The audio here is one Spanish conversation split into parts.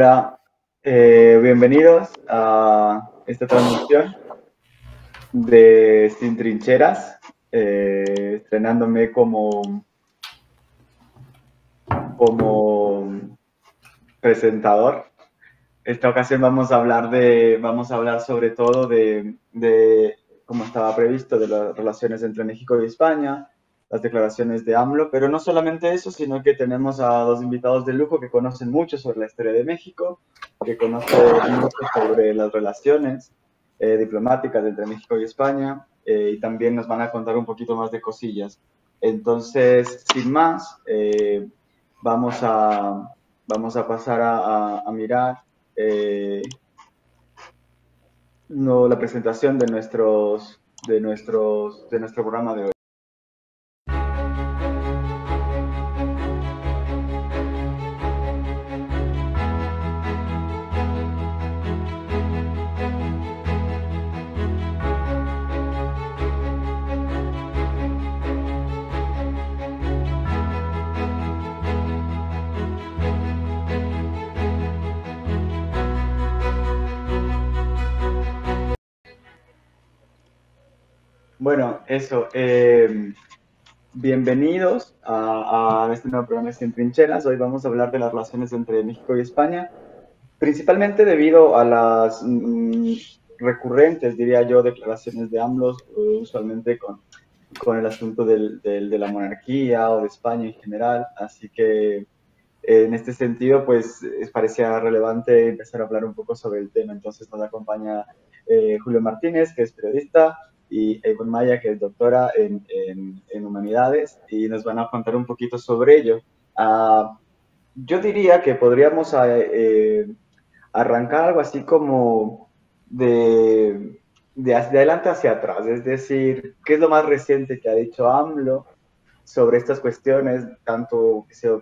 Hola, eh, bienvenidos a esta transmisión de Sin Trincheras, eh, estrenándome como, como presentador. Esta ocasión vamos a hablar de, vamos a hablar sobre todo de, de como estaba previsto, de las relaciones entre México y España, las declaraciones de AMLO, pero no solamente eso, sino que tenemos a dos invitados de lujo que conocen mucho sobre la historia de México, que conocen mucho sobre las relaciones eh, diplomáticas entre México y España, eh, y también nos van a contar un poquito más de cosillas. Entonces, sin más, eh, vamos, a, vamos a pasar a, a mirar no, la presentación de, nuestros, de, nuestros, de nuestro programa de hoy. Eso. Eh, bienvenidos a, este nuevo programa Sin Trincheras. Hoy vamos a hablar de las relaciones entre México y España, principalmente debido a las mm, recurrentes, diría yo, declaraciones de AMLO, usualmente con, con el asunto del, de la monarquía o de España en general. Así que en este sentido, pues parecía relevante empezar a hablar un poco sobre el tema. Entonces nos acompaña eh, Julio Martínez, que es periodista, y Eivon Maya, que es doctora en, en, humanidades, y nos van a contar un poquito sobre ello. Uh, yo diría que podríamos eh, arrancar algo así como de, de, adelante hacia atrás, es decir, qué es lo más reciente que ha dicho AMLO sobre estas cuestiones, tanto que sea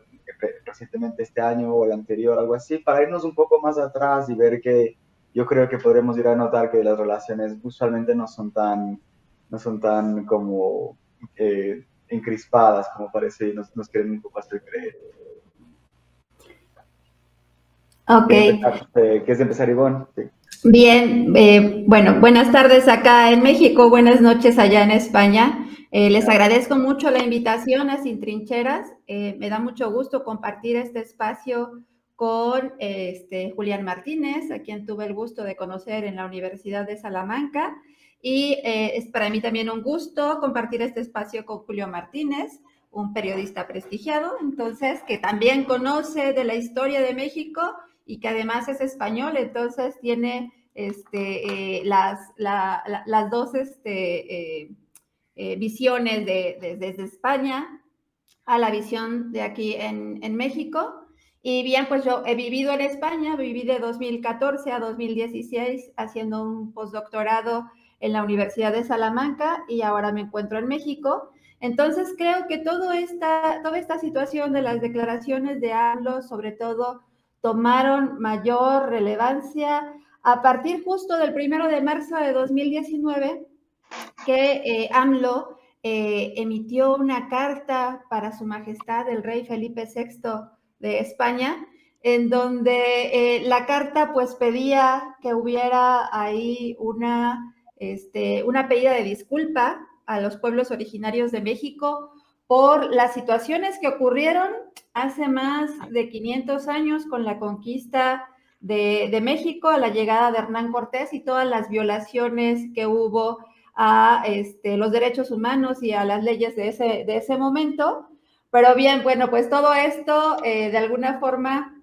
recientemente este año o el anterior, algo así, para irnos un poco más atrás y ver que yo creo que podremos ir a notar que las relaciones usualmente no son tan, no son tan como eh, encrispadas como parece y nos, nos quieren un poco hacer creer. Ok. Eh, ¿Quieres empezar, Ivonne? Bien, eh, bueno, buenas tardes acá en México, buenas noches allá en España. les agradezco mucho la invitación a Sin Trincheras. me da mucho gusto compartir este espacio con este, Julián Martínez, a quien tuve el gusto de conocer en la Universidad de Salamanca. Y eh, es para mí también un gusto compartir este espacio con Julio Martínez, un periodista prestigiado, entonces, que también conoce de la historia de México y que además es español, entonces tiene este, eh, las, las dos este, eh, visiones de, desde España a la visión de aquí en, en México. Y bien, pues yo he vivido en España, viví de 2014 a 2016 haciendo un postdoctorado en la Universidad de Salamanca y ahora me encuentro en México. Entonces creo que todo esta, toda esta situación de las declaraciones de AMLO, sobre todo, tomaron mayor relevancia a partir justo del primero de marzo de 2019, que eh, AMLO eh, emitió una carta para su majestad el rey Felipe VI España, en donde eh, la carta pues pedía que hubiera ahí una, este, una pedida de disculpa a los pueblos originarios de México por las situaciones que ocurrieron hace más de 500 años con la conquista de, México, a la llegada de Hernán Cortés y todas las violaciones que hubo a este, los derechos humanos y a las leyes de ese, de ese momento. Pero bien, bueno, pues todo esto, eh, de alguna forma,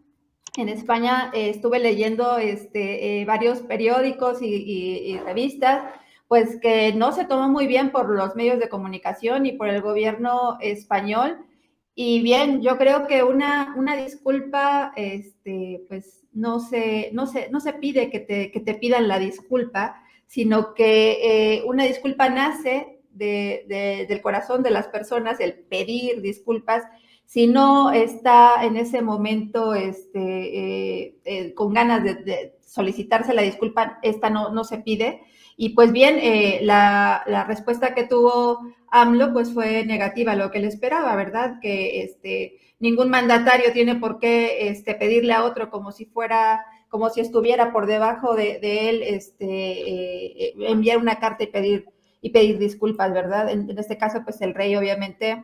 en España eh, estuve leyendo este, eh, varios periódicos y, revistas, pues que no se tomó muy bien por los medios de comunicación y por el gobierno español. Y bien, yo creo que una, una disculpa, este, pues no se, no, se, no se pide que te, que te pidan la disculpa, sino que una disculpa nace del corazón de las personas, el pedir disculpas, si no está en ese momento este, eh, eh, con ganas de, solicitarse la disculpa, esta no, no se pide. Y pues bien, eh, la, la, respuesta que tuvo AMLO pues fue negativa, lo que él esperaba, ¿verdad? Que este, ningún mandatario tiene por qué este, pedirle a otro como si fuera, como si estuviera por debajo de, él, este, enviar una carta y pedir, y pedir disculpas, ¿verdad? En, este caso, pues el rey obviamente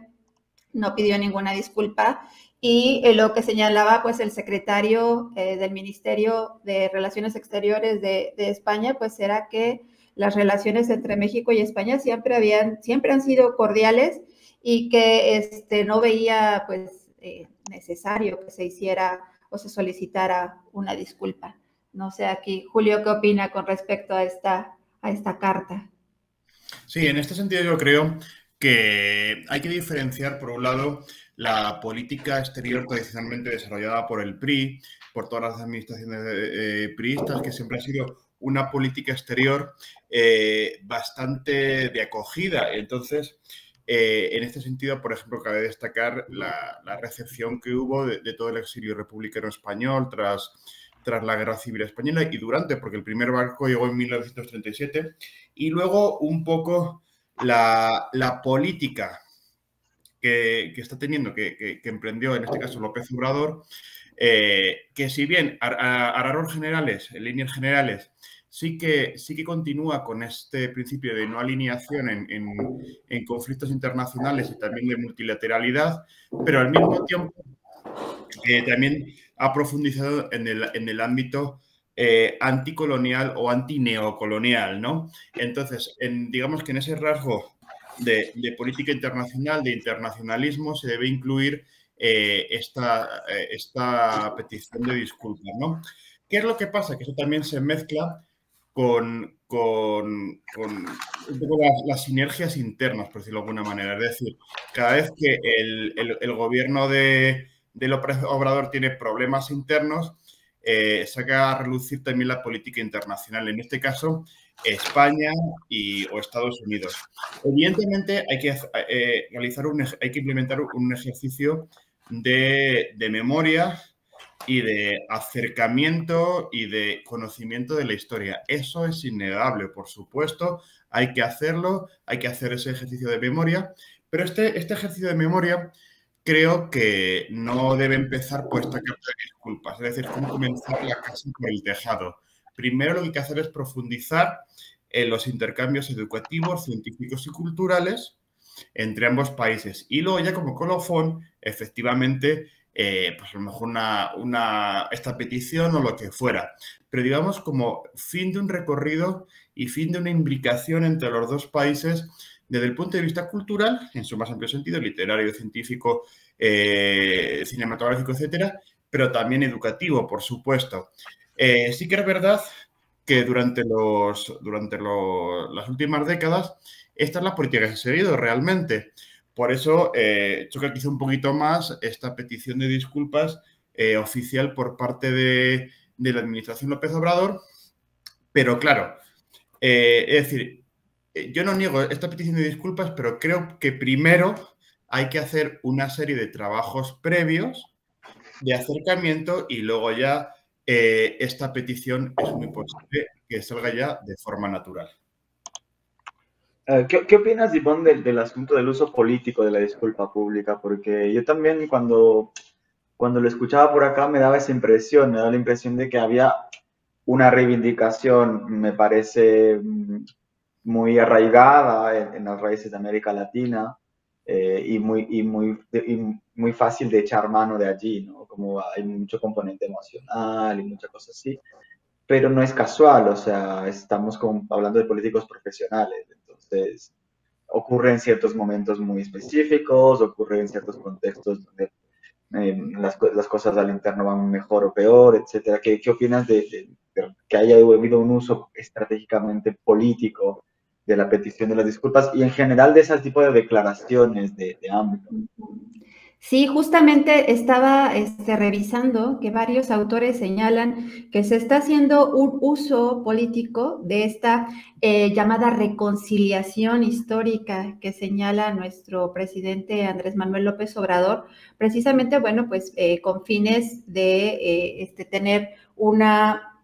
no pidió ninguna disculpa y eh, lo que señalaba pues el secretario eh, del Ministerio de Relaciones Exteriores de, España pues era que las relaciones entre México y España siempre habían siempre han sido cordiales y que este no veía pues eh, necesario que se hiciera o se solicitara una disculpa. No sé aquí Julio qué opina con respecto a esta a esta carta. Sí, en este sentido yo creo que hay que diferenciar, por un lado, la política exterior tradicionalmente desarrollada por el PRI, por todas las administraciones eh, priistas, que siempre ha sido una política exterior eh, bastante de acogida. Entonces, eh, en este sentido, por ejemplo, cabe destacar la, recepción que hubo de, todo el exilio republicano español tras, tras la Guerra Civil Española y durante, porque el primer barco llegó en 1937, y luego un poco la, política que, está teniendo, que, emprendió en este caso López Obrador, eh, que si bien a, a, generales, en líneas generales, sí que, sí que continúa con este principio de no alineación en, conflictos internacionales y también de multilateralidad, pero al mismo tiempo eh, también ha profundizado en el, en el ámbito eh, anticolonial o antineocolonial, ¿no? Entonces, digamos que en ese rasgo de, política internacional, de internacionalismo, se debe incluir eh, esta, esta, petición de disculpas, ¿no? ¿Qué es lo que pasa? Que eso también se mezcla con, con, las, sinergias internas, por decirlo de alguna manera. Es decir, cada vez que el, gobierno de, de López Obrador tiene problemas internos, eh, saca a relucir también la política internacional, en este caso España y, o Estados Unidos. Evidentemente hay que, eh, realizar un, hay que implementar un ejercicio de, memoria y de acercamiento y de conocimiento de la historia. Eso es innegable, por supuesto, hay que hacerlo, hay que hacer ese ejercicio de memoria, pero este, este ejercicio de memoria creo que no debe empezar por esta carta de disculpas, es decir, cómo comenzar la casa por el tejado. Primero lo que hay que hacer es profundizar en los intercambios educativos, científicos y culturales entre ambos países. Y luego ya como colofón, efectivamente, eh, pues a lo mejor una, esta petición o lo que fuera. Pero digamos como fin de un recorrido y fin de una imbricación entre los dos países desde el punto de vista cultural, en su más amplio sentido, literario, científico, eh, cinematográfico, etcétera, pero también educativo, por supuesto. Eh, sí que es verdad que durante, los, durante las últimas décadas, esta es la política que se seguido realmente. Por eso eh, choca quizá un poquito más esta petición de disculpas eh, oficial por parte de, de, la administración López Obrador. Pero claro, es decir, yo no niego esta petición de disculpas, pero creo que primero hay que hacer una serie de trabajos previos de acercamiento y luego ya eh, esta petición es muy posible que salga ya de forma natural. Eh, ¿Qué, opinas, Ivonne, del, del, asunto del uso político de la disculpa pública? Porque yo también cuando, cuando lo escuchaba por acá me daba esa impresión, me daba la impresión de que había una reivindicación, me parece, mm, muy arraigada en, las raíces de América Latina eh, y, muy, y, muy, muy fácil de echar mano de allí, ¿no? Como hay mucho componente emocional y muchas cosas así, pero no es casual, o sea, estamos hablando de políticos profesionales, entonces ocurre en ciertos momentos muy específicos, ocurre en ciertos contextos donde eh, las, las, cosas al interno van mejor o peor, etcétera. ¿Qué, qué opinas de, que haya habido un uso estratégicamente político de la petición de las disculpas y en general de ese tipo de declaraciones de, de Sí, justamente estaba este, revisando que varios autores señalan que se está haciendo un uso político de esta eh, llamada reconciliación histórica que señala nuestro presidente Andrés Manuel López Obrador, precisamente, bueno, pues eh, con fines de eh, este, tener una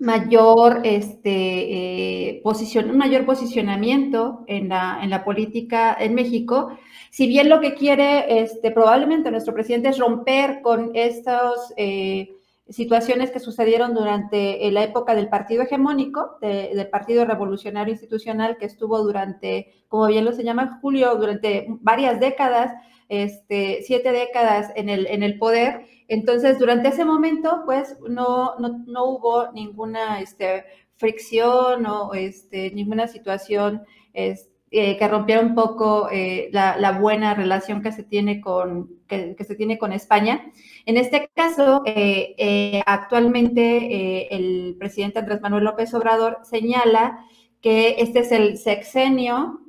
mayor, este, posición, un mayor posicionamiento en la, en la política en México si bien lo que quiere este, probablemente nuestro presidente es romper con estas eh, situaciones que sucedieron durante la época del partido hegemónico, del Partido Revolucionario Institucional, que estuvo durante, como bien lo se llama Julio, durante varias décadas, este, siete décadas en el, en el poder. Entonces, durante ese momento, pues, no, no, hubo ninguna este, fricción o este, ninguna situación eh, que rompiera un poco eh, la, buena relación que se tiene con, que, se tiene con España. En este caso, eh, actualmente el presidente Andrés Manuel López Obrador señala que este es el sexenio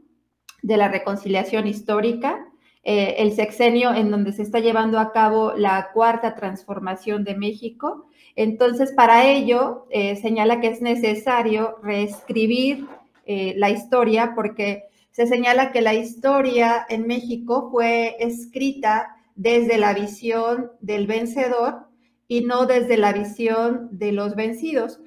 de la reconciliación histórica, el sexenio en donde se está llevando a cabo la cuarta transformación de México. Entonces, para ello, señala que es necesario reescribir la historia porque se señala que la historia en México fue escrita desde la visión del vencedor y no desde la visión de los vencidos.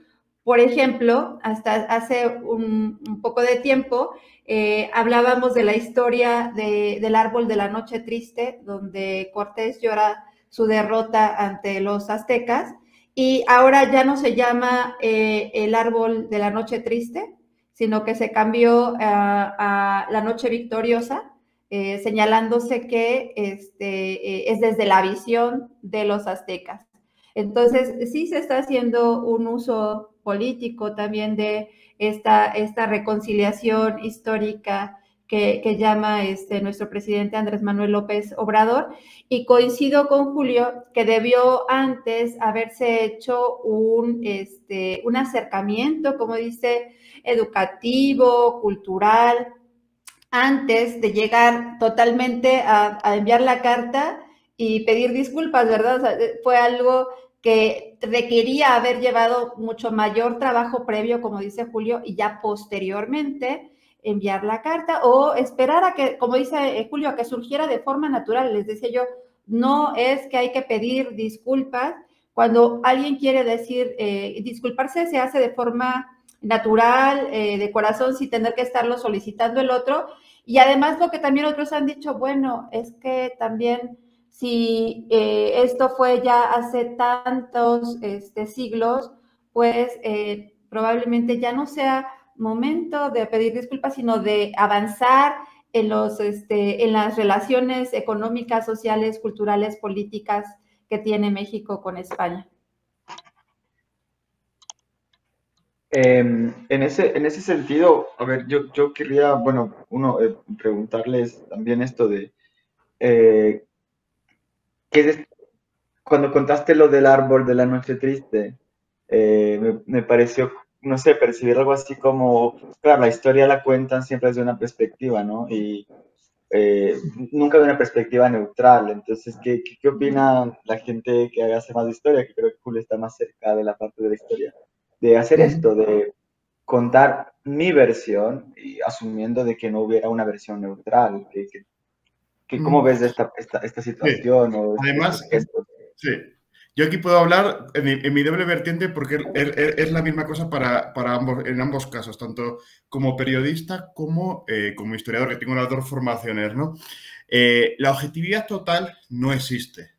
Por ejemplo, hasta hace un, poco de tiempo eh, hablábamos de la historia del árbol de la noche triste, donde Cortés llora su derrota ante los aztecas, y ahora ya no se llama eh, el árbol de la noche triste, sino que se cambió a, la noche victoriosa, eh, señalándose que este, es desde la visión de los aztecas. Entonces, sí se está haciendo un uso político también de esta, esta reconciliación histórica que, llama este, nuestro presidente Andrés Manuel López Obrador. Y coincido con Julio que debió antes haberse hecho un, este, un acercamiento, como dice educativo, cultural, antes de llegar totalmente a, enviar la carta y pedir disculpas, ¿verdad? fue algo que requería haber llevado mucho mayor trabajo previo, como dice Julio, y ya posteriormente enviar la carta o esperar a que, como dice Julio, a que surgiera de forma natural. Les decía yo, no es que hay que pedir disculpas. Cuando alguien quiere decir eh, disculparse, se hace de forma natural, eh, de corazón, sin tener que estarlo solicitando el otro. Y además lo que también otros han dicho, bueno, es que también si eh, esto fue ya hace tantos este, siglos, pues eh, probablemente ya no sea momento de pedir disculpas, sino de avanzar en, los, este, en las relaciones económicas, sociales, culturales, políticas que tiene México con España. Em, en ese, en ese sentido, a ver, yo, yo quería, bueno, uno, eh, preguntarles también esto de, cuando contaste lo del árbol de la noche triste, eh, me, me, pareció, no sé, percibir algo así como, claro, la historia la cuentan siempre desde una perspectiva, ¿no? Y nunca de una perspectiva neutral. Entonces, ¿qué, qué, qué opina la gente que hace más de historia? Que creo que Julio está más cerca de la parte de la historia de hacer esto, de contar mi versión y asumiendo de que no hubiera una versión neutral. Que, ¿Cómo mm. ves esta, esta, situación? Además, sí. Yo aquí puedo hablar en mi, doble vertiente porque es, la misma cosa para, para, ambos, en ambos casos, tanto como periodista como eh, como historiador, que tengo las dos formaciones. ¿no? Eh, la objetividad total no existe.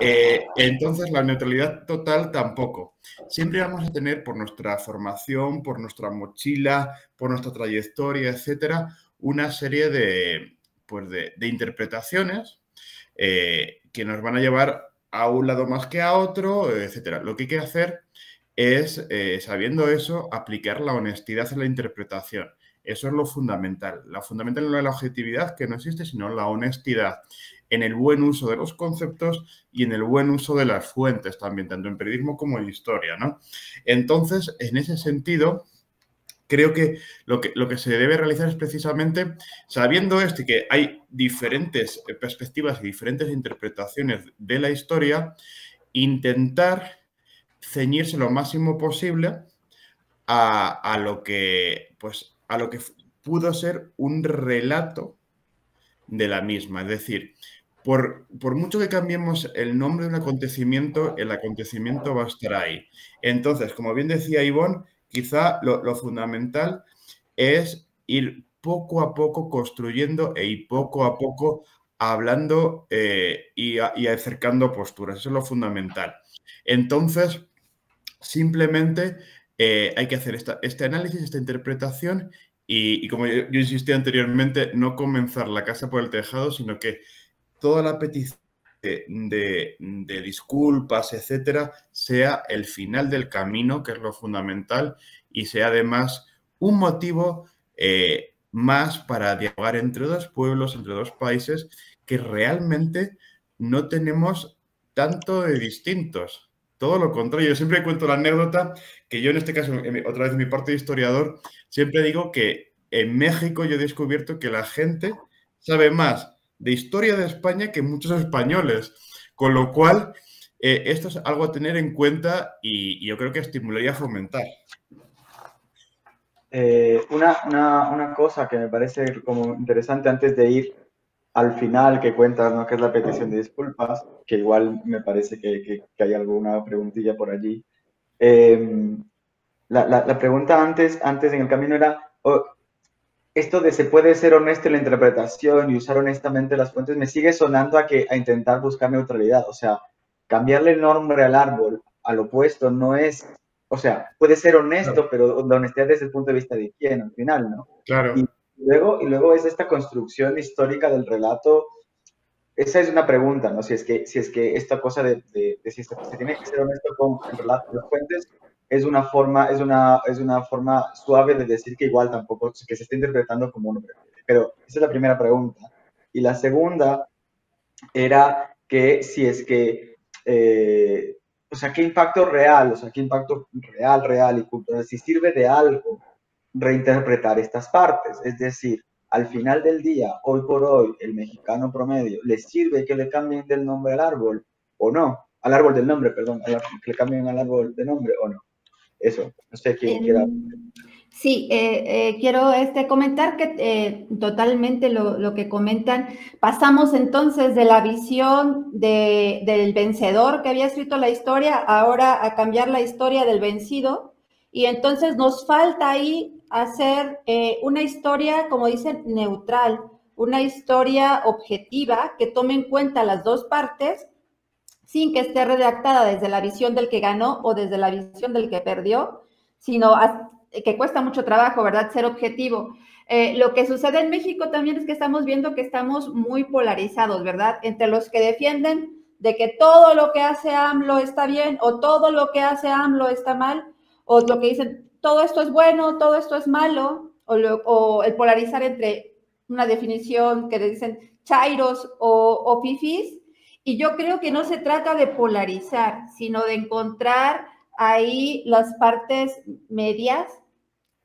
Eh, entonces, la neutralidad total tampoco. Siempre vamos a tener, por nuestra formación, por nuestra mochila, por nuestra trayectoria, etcétera, una serie de, pues de, interpretaciones eh, que nos van a llevar a un lado más que a otro, etcétera. Lo que hay que hacer es, eh, sabiendo eso, aplicar la honestidad en la interpretación. Eso es lo fundamental. La fundamental no es la objetividad, que no existe, sino la honestidad en el buen uso de los conceptos y en el buen uso de las fuentes también, tanto en periodismo como en historia, ¿no? Entonces, en ese sentido, creo que lo, que lo que se debe realizar es precisamente, sabiendo esto y que hay diferentes perspectivas y diferentes interpretaciones de la historia, intentar ceñirse lo máximo posible a, lo que, pues, a lo que pudo ser un relato de la misma. Es decir, por, mucho que cambiemos el nombre de un acontecimiento, el acontecimiento va a estar ahí. Entonces, como bien decía Ivonne, quizá lo, fundamental es ir poco a poco construyendo e ir poco a poco hablando eh, y, acercando posturas. Eso es lo fundamental. Entonces, simplemente eh, hay que hacer este análisis, esta interpretación y, como yo, insistí anteriormente, no comenzar la casa por el tejado, sino que toda la petición de, disculpas, etcétera, sea el final del camino, que es lo fundamental, y sea además un motivo eh, más para dialogar entre dos pueblos, entre dos países, que realmente no tenemos tanto de distintos. Todo lo contrario, yo siempre cuento la anécdota que yo en este caso, otra vez mi parte de historiador, siempre digo que en México yo he descubierto que la gente sabe más de historia de España que muchos españoles, con lo cual eh, esto es algo a tener en cuenta y, yo creo que estimularía a fomentar. Eh, una, cosa que me parece como interesante antes de ir al final que cuentas, ¿no? que es la petición de disculpas, que igual me parece que, hay alguna preguntilla por allí. Em, la, pregunta antes, antes en el camino era, esto de se puede ser honesto en la interpretación y usar honestamente las fuentes, me sigue sonando a, que, a intentar buscar neutralidad. O sea, cambiarle el nombre al árbol al opuesto no es, o sea, puede ser honesto, pero la honestidad desde el punto de vista de quién al final, ¿no? Claro. Y luego, y luego es esta construcción histórica del relato. Esa es una pregunta, ¿no? Si es que, si es que esta cosa de, de, si se, tiene que ser honesto con el relato, las fuentes, es una forma, es una, es una forma suave de decir que igual tampoco, que se está interpretando como uno prefiere. Pero esa es la primera pregunta. Y la segunda era que si es que, eh, o sea, qué impacto real, o sea, qué impacto real, real y cultural, si sirve de algo reinterpretar estas partes. Es decir, al final del día, hoy por hoy, el mexicano promedio, ¿le sirve que le cambien del nombre al árbol o no? Al árbol del nombre, perdón, que le cambien al árbol de nombre o no eso, no sé quién quiera. Sí, eh, eh, quiero este, comentar que eh, totalmente lo, que comentan, pasamos entonces de la visión del vencedor que había escrito la historia, ahora a cambiar la historia del vencido, y entonces nos falta ahí hacer una historia, como dicen, neutral, una historia objetiva que tome en cuenta las dos partes sin que esté redactada desde la visión del que ganó o desde la visión del que perdió, sino que cuesta mucho trabajo, ¿verdad? Ser objetivo. Eh, lo que sucede en México también es que estamos viendo que estamos muy polarizados, ¿verdad? Entre los que defienden de que todo lo que hace AMLO está bien o todo lo que hace AMLO está mal, o lo que dicen, todo esto es bueno, todo esto es malo, o, el polarizar entre una definición que dicen chairos o, o fifis, y yo creo que no se trata de polarizar, sino de encontrar ahí las partes medias,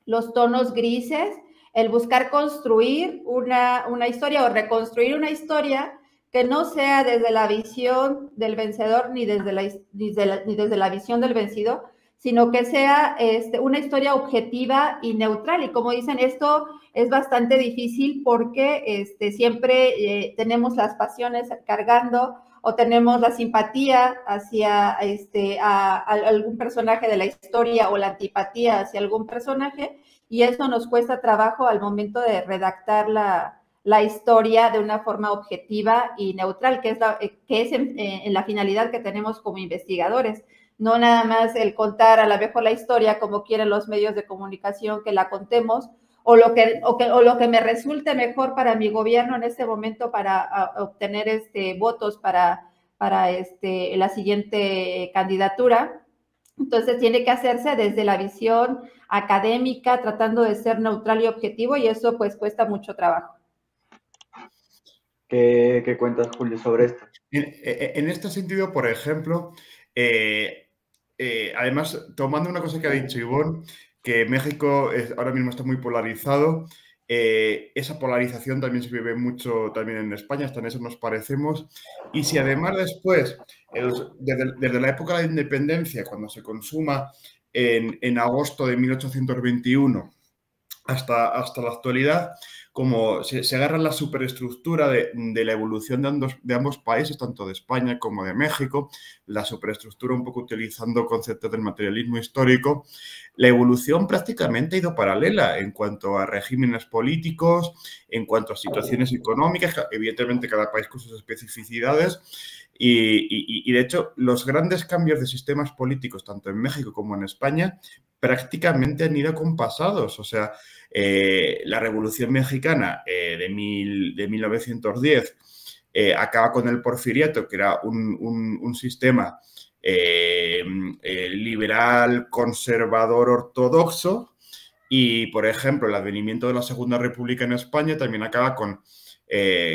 los tonos grises, el buscar construir una, historia o reconstruir una historia que no sea desde la visión del vencedor ni desde la, ni desde la visión del vencido, sino que sea este, una historia objetiva y neutral. Y como dicen, esto es bastante difícil porque este, siempre eh, tenemos las pasiones cargando o tenemos la simpatía hacia este, a, algún personaje de la historia o la antipatía hacia algún personaje, y eso nos cuesta trabajo al momento de redactar la, historia de una forma objetiva y neutral, que es, que es en, la finalidad que tenemos como investigadores. No nada más el contar a la mejor la historia como quieren los medios de comunicación que la contemos, o lo que, o que, o lo que me resulte mejor para mi gobierno en este momento para obtener este, votos para, para este, la siguiente candidatura. Entonces tiene que hacerse desde la visión académica, tratando de ser neutral y objetivo, y eso pues cuesta mucho trabajo. ¿Qué, cuentas, Julio, sobre esto? En, este sentido, por ejemplo, eh, eh, además, tomando una cosa que ha dicho Ivonne, que México ahora mismo está muy polarizado. Eh, esa polarización también se vive mucho también en España, hasta en eso nos parecemos. Y si además después, desde, la época de la independencia, cuando se consuma en, en agosto de 1821 hasta, hasta la actualidad, como se, se agarra la superestructura de, la evolución de, de, ambos países, tanto de España como de México, la superestructura un poco utilizando conceptos del materialismo histórico, la evolución prácticamente ha ido paralela en cuanto a regímenes políticos, en cuanto a situaciones económicas, evidentemente cada país con sus especificidades, y, de hecho, los grandes cambios de sistemas políticos, tanto en México como en España, prácticamente han ido compasados. O sea, eh, la Revolución Mexicana eh, de, mil, de, 1910 eh, acaba con el porfiriato, que era un, sistema liberal, conservador, ortodoxo, y, por ejemplo, el advenimiento de la Segunda República en España también acaba con,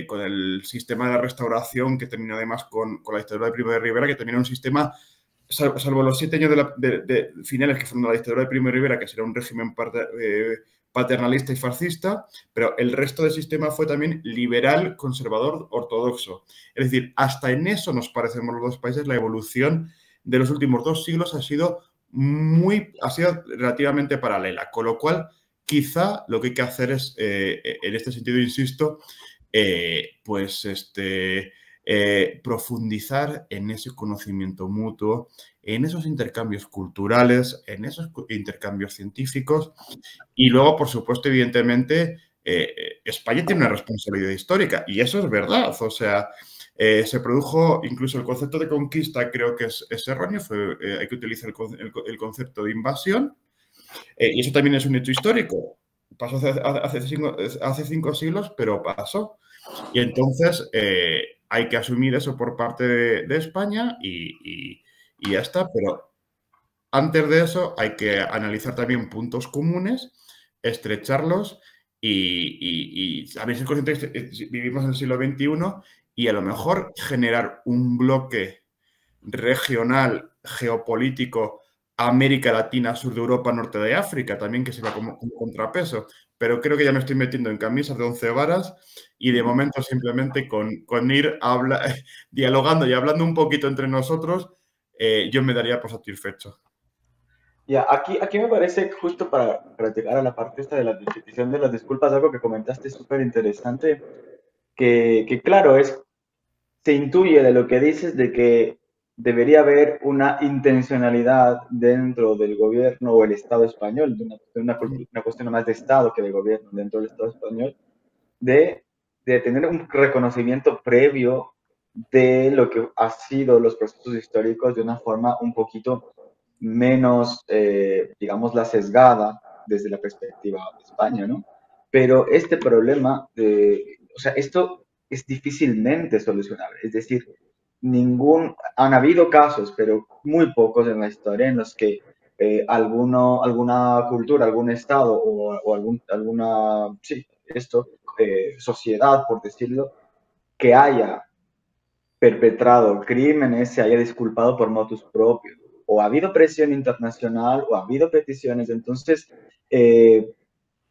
con el sistema de restauración que termina además con, la historia de Primo de Rivera, que termina un sistema salvo, los siete años de, finales que fueron la dictadura de Primo de Rivera, que será un régimen paternalista y fascista, pero el resto del sistema fue también liberal, conservador, ortodoxo. Es decir, hasta en eso nos parecemos los dos países, la evolución de los últimos dos siglos ha sido muy, ha sido relativamente paralela, con lo cual quizá lo que hay que hacer es, eh, en este sentido, insisto, eh, pues este, eh, profundizar en ese conocimiento mutuo, en esos intercambios culturales, en esos intercambios científicos y luego, por supuesto, evidentemente, eh, España tiene una responsabilidad histórica y eso es verdad. O sea, se produjo incluso el concepto de conquista, creo que es, erróneo, hay que utilizar el, concepto de invasión y eso también es un hecho histórico. Pasó hace, cinco, siglos, pero pasó. Y entonces, hay que asumir eso por parte de, España y, ya está. Pero antes de eso hay que analizar también puntos comunes, estrecharlos y, y, a si vivimos en el siglo XXI y a lo mejor generar un bloque regional, geopolítico, América Latina, sur de Europa, norte de África, también que sirva como, contrapeso pero creo que ya me estoy metiendo en camisas de once varas y de momento simplemente con, con ir habla, dialogando y hablando un poquito entre nosotros, eh, yo me daría por satisfecho. Ya, aquí, aquí me parece justo para, para, llegar a la parte esta de la definición de las disculpas, algo que comentaste súper interesante, que, que claro, es, se intuye de lo que dices de que debería haber una intencionalidad dentro del gobierno o el Estado español, de una, una, cuestión más de Estado que de gobierno dentro del Estado español, de, de, tener un reconocimiento previo de lo que ha sido los procesos históricos de una forma un poquito menos, eh, digamos, la sesgada desde la perspectiva de España, ¿no? Pero este problema, de, o sea, esto es difícilmente solucionable, es decir, ningún, han habido casos, pero muy pocos en la historia en los que eh, alguno, alguna cultura, algún estado o, algún, alguna, sí, esto, eh, sociedad, por decirlo, que haya perpetrado crímenes, se haya disculpado por motus propios, o ha habido presión internacional, o ha habido peticiones, entonces, eh,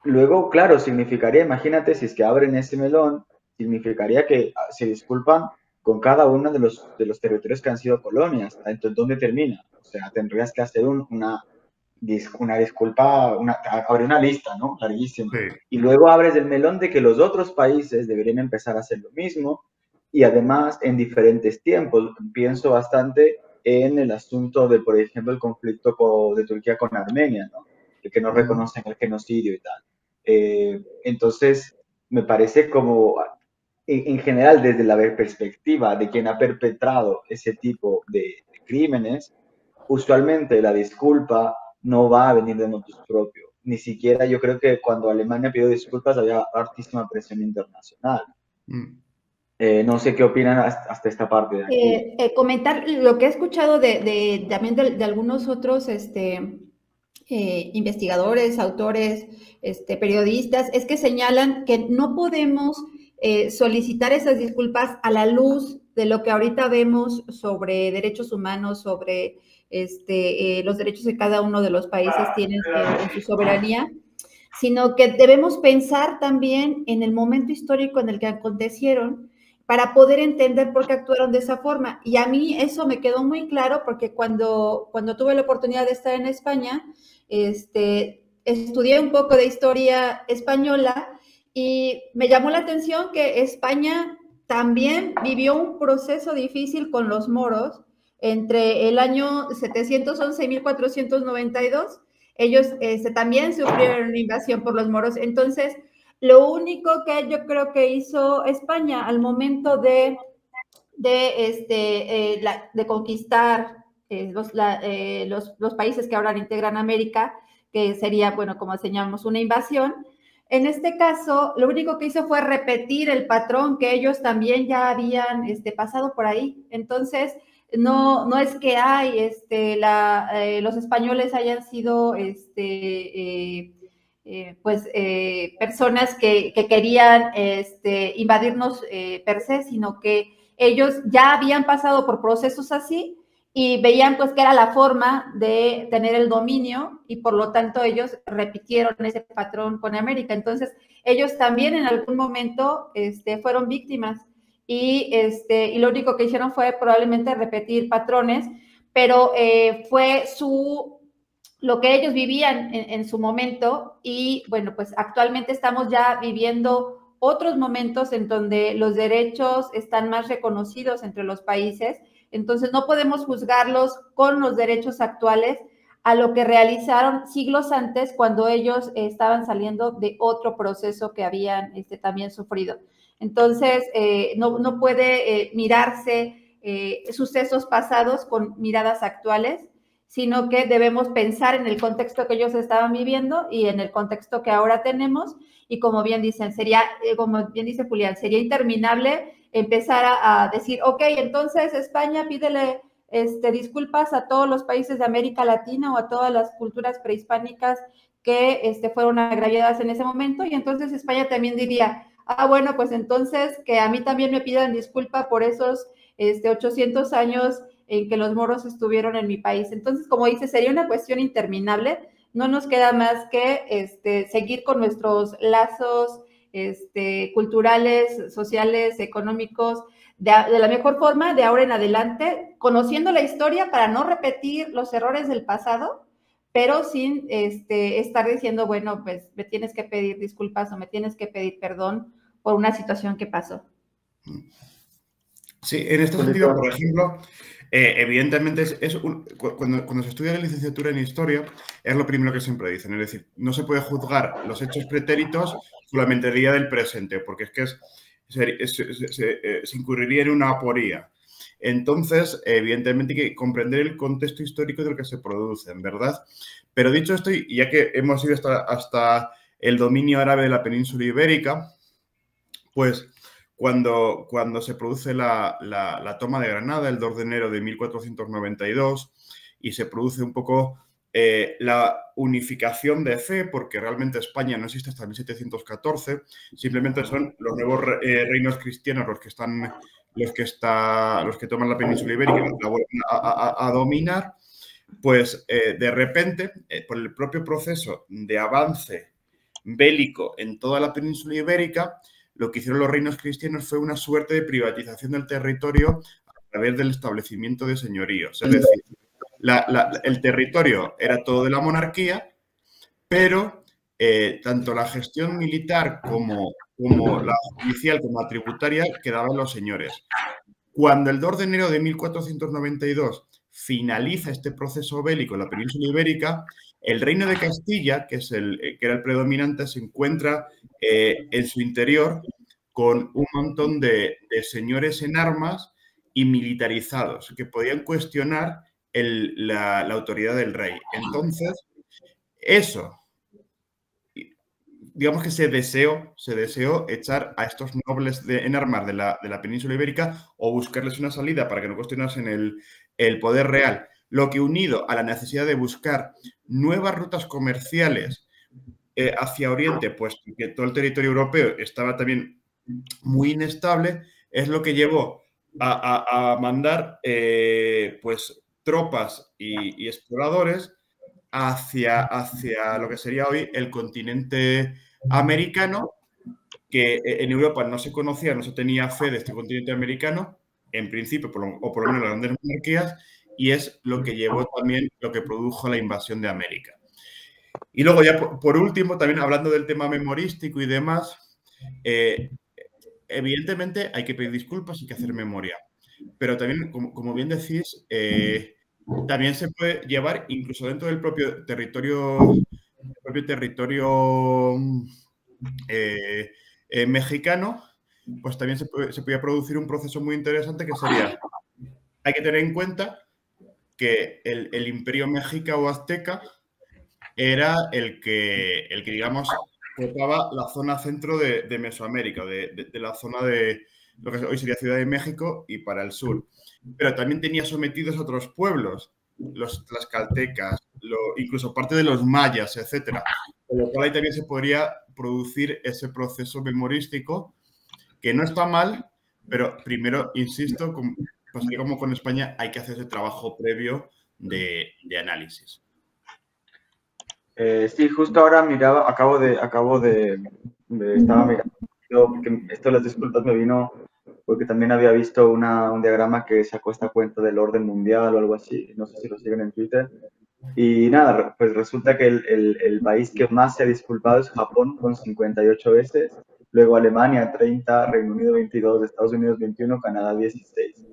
luego, claro, significaría, imagínate, si es que abren ese melón, significaría que ah, se disculpan con cada uno de los, de los territorios que han sido colonias. Entonces, ¿dónde termina? O sea, tendrías que hacer una, una disculpa, una, abrir una lista, ¿no? Larguísima. Y luego abres el melón de que los otros países deberían empezar a hacer lo mismo y además en diferentes tiempos. Pienso bastante en el asunto de, por ejemplo, el conflicto de Turquía con Armenia, ¿no? El que no reconocen el genocidio y tal. Eh, entonces, me parece como en, general desde la perspectiva de quien ha perpetrado ese tipo de, crímenes, usualmente la disculpa no va a venir de motus propio. Ni siquiera yo creo que cuando Alemania pidió disculpas había altísima presión internacional. Mm. Eh, no sé qué opinan hasta, esta parte. De eh, eh, comentar lo que he escuchado de, también de, algunos otros este, investigadores, autores, este, periodistas, es que señalan que no podemos eh, solicitar esas disculpas a la luz de lo que ahorita vemos sobre derechos humanos, sobre este, eh, los derechos que cada uno de los países tiene en su soberanía, sino que debemos pensar también en el momento histórico en el que acontecieron para poder entender por qué actuaron de esa forma. Y a mí eso me quedó muy claro porque cuando, cuando tuve la oportunidad de estar en España, este, estudié un poco de historia española y me llamó la atención que España también vivió un proceso difícil con los moros entre el año 711 y 1492. Ellos este, también sufrieron una invasión por los moros. Entonces, lo único que yo creo que hizo España al momento de, de, este, eh, de conquistar eh, eh, los, los, países que ahora integran América, que sería, bueno, como señalamos, una invasión. En este caso, lo único que hizo fue repetir el patrón que ellos también ya habían este, pasado por ahí. Entonces, no, no es que hay, este, la, los españoles hayan sido, este, eh, pues, eh, personas que, querían este, invadirnos eh, per se, sino que ellos ya habían pasado por procesos así y veían pues que era la forma de tener el dominio y por lo tanto ellos repitieron ese patrón con América. Entonces, ellos también en algún momento este, fueron víctimas y, este, y lo único que hicieron fue probablemente repetir patrones, pero fue su lo que ellos vivían en, su momento y bueno, pues actualmente estamos ya viviendo otros momentos en donde los derechos están más reconocidos entre los países, entonces no podemos juzgarlos con los derechos actuales a lo que realizaron siglos antes cuando ellos estaban saliendo de otro proceso que habían este, también sufrido. Entonces, eh, no, no, puede eh, mirarse eh, sucesos pasados con miradas actuales sino que debemos pensar en el contexto que ellos estaban viviendo y en el contexto que ahora tenemos. Y como bien dicen, sería, como bien dice Julián, sería interminable empezar a, decir, ok, entonces España pídele este, disculpas a todos los países de América Latina o a todas las culturas prehispánicas que este, fueron agraviadas en ese momento. Y entonces España también diría, ah, bueno, pues entonces que a mí también me pidan disculpa por esos este, 800 años en que los moros estuvieron en mi país. Entonces, como dice, sería una cuestión interminable. No nos queda más que este, seguir con nuestros lazos este, culturales, sociales, económicos, de, la mejor forma de ahora en adelante, conociendo la historia para no repetir los errores del pasado, pero sin este, estar diciendo, bueno, pues me tienes que pedir disculpas o me tienes que pedir perdón por una situación que pasó. Sí, en este sentido, por ejemplo, eh, evidentemente, es, cuando, se estudia la licenciatura en historia, es lo primero que siempre dicen. Es decir, no se puede juzgar los hechos pretéritos solamente el día del presente, porque es que eh, se, incurriría en una aporía. Entonces, evidentemente hay que comprender el contexto histórico del que se producen, ¿verdad? Pero dicho esto, ya que hemos ido hasta, hasta el dominio árabe de la península ibérica, pues cuando, cuando se produce la, toma de Granada el 2 de enero de 1492 y se produce un poco eh, la unificación de fe, porque realmente España no existe hasta 1714, simplemente son los nuevos eh, reinos cristianos los que están los que, está, los que toman la península ibérica y la vuelven a, dominar, pues eh, de repente, por el propio proceso de avance bélico en toda la península ibérica, lo que hicieron los reinos cristianos fue una suerte de privatización del territorio a través del establecimiento de señoríos. Es decir, el territorio era todo de la monarquía, pero eh, tanto la gestión militar como, como la judicial como la tributaria quedaban los señores. Cuando el 2 de enero de 1492 finaliza este proceso bélico en la península ibérica, el reino de Castilla, que, es el, eh, que era el predominante, se encuentra eh, en su interior con un montón de, señores en armas y militarizados que podían cuestionar la, autoridad del rey. Entonces, eso, digamos que se deseó, se deseó echar a estos nobles en armas de la, de la, península ibérica o buscarles una salida para que no cuestionasen el, el poder real lo que unido a la necesidad de buscar nuevas rutas comerciales eh, hacia Oriente, pues que todo el territorio europeo estaba también muy inestable, es lo que llevó a, mandar eh, pues tropas y, exploradores hacia, hacia lo que sería hoy el continente americano, que en Europa no se conocía, no se tenía fe de este continente americano, en principio, o por lo menos las grandes monarquías, y es lo que llevó también, lo que produjo la invasión de América. Y luego ya por, último, también hablando del tema memorístico y demás, eh, evidentemente hay que pedir disculpas y hay que hacer memoria. Pero también, como, bien decís, eh, también se puede llevar incluso dentro del propio territorio, propio territorio eh, mexicano, pues también se, puede, se podría producir un proceso muy interesante que sería, hay que tener en cuenta que el, imperio mexica o azteca era el que, el que digamos, ocupaba la zona centro de, Mesoamérica, de, la zona de lo que hoy sería Ciudad de México y para el sur. Pero también tenía sometidos a otros pueblos, los tlaxcaltecas, incluso parte de los mayas, etc. Con lo cual ahí también se podría producir ese proceso memorístico que no está mal, pero primero, insisto, pues como con España hay que hacer ese trabajo previo de, análisis. Eh, sí, justo ahora miraba, acabo de, acabo de, estaba mirando, esto las disculpas me vino porque también había visto una, un diagrama que sacó esta cuenta del orden mundial o algo así, no sé si lo siguen en Twitter. Y nada, pues resulta que el, el, el país que más se ha disculpado es Japón con 58 veces, luego Alemania 30, Reino Unido 22, Estados Unidos 21, Canadá 16.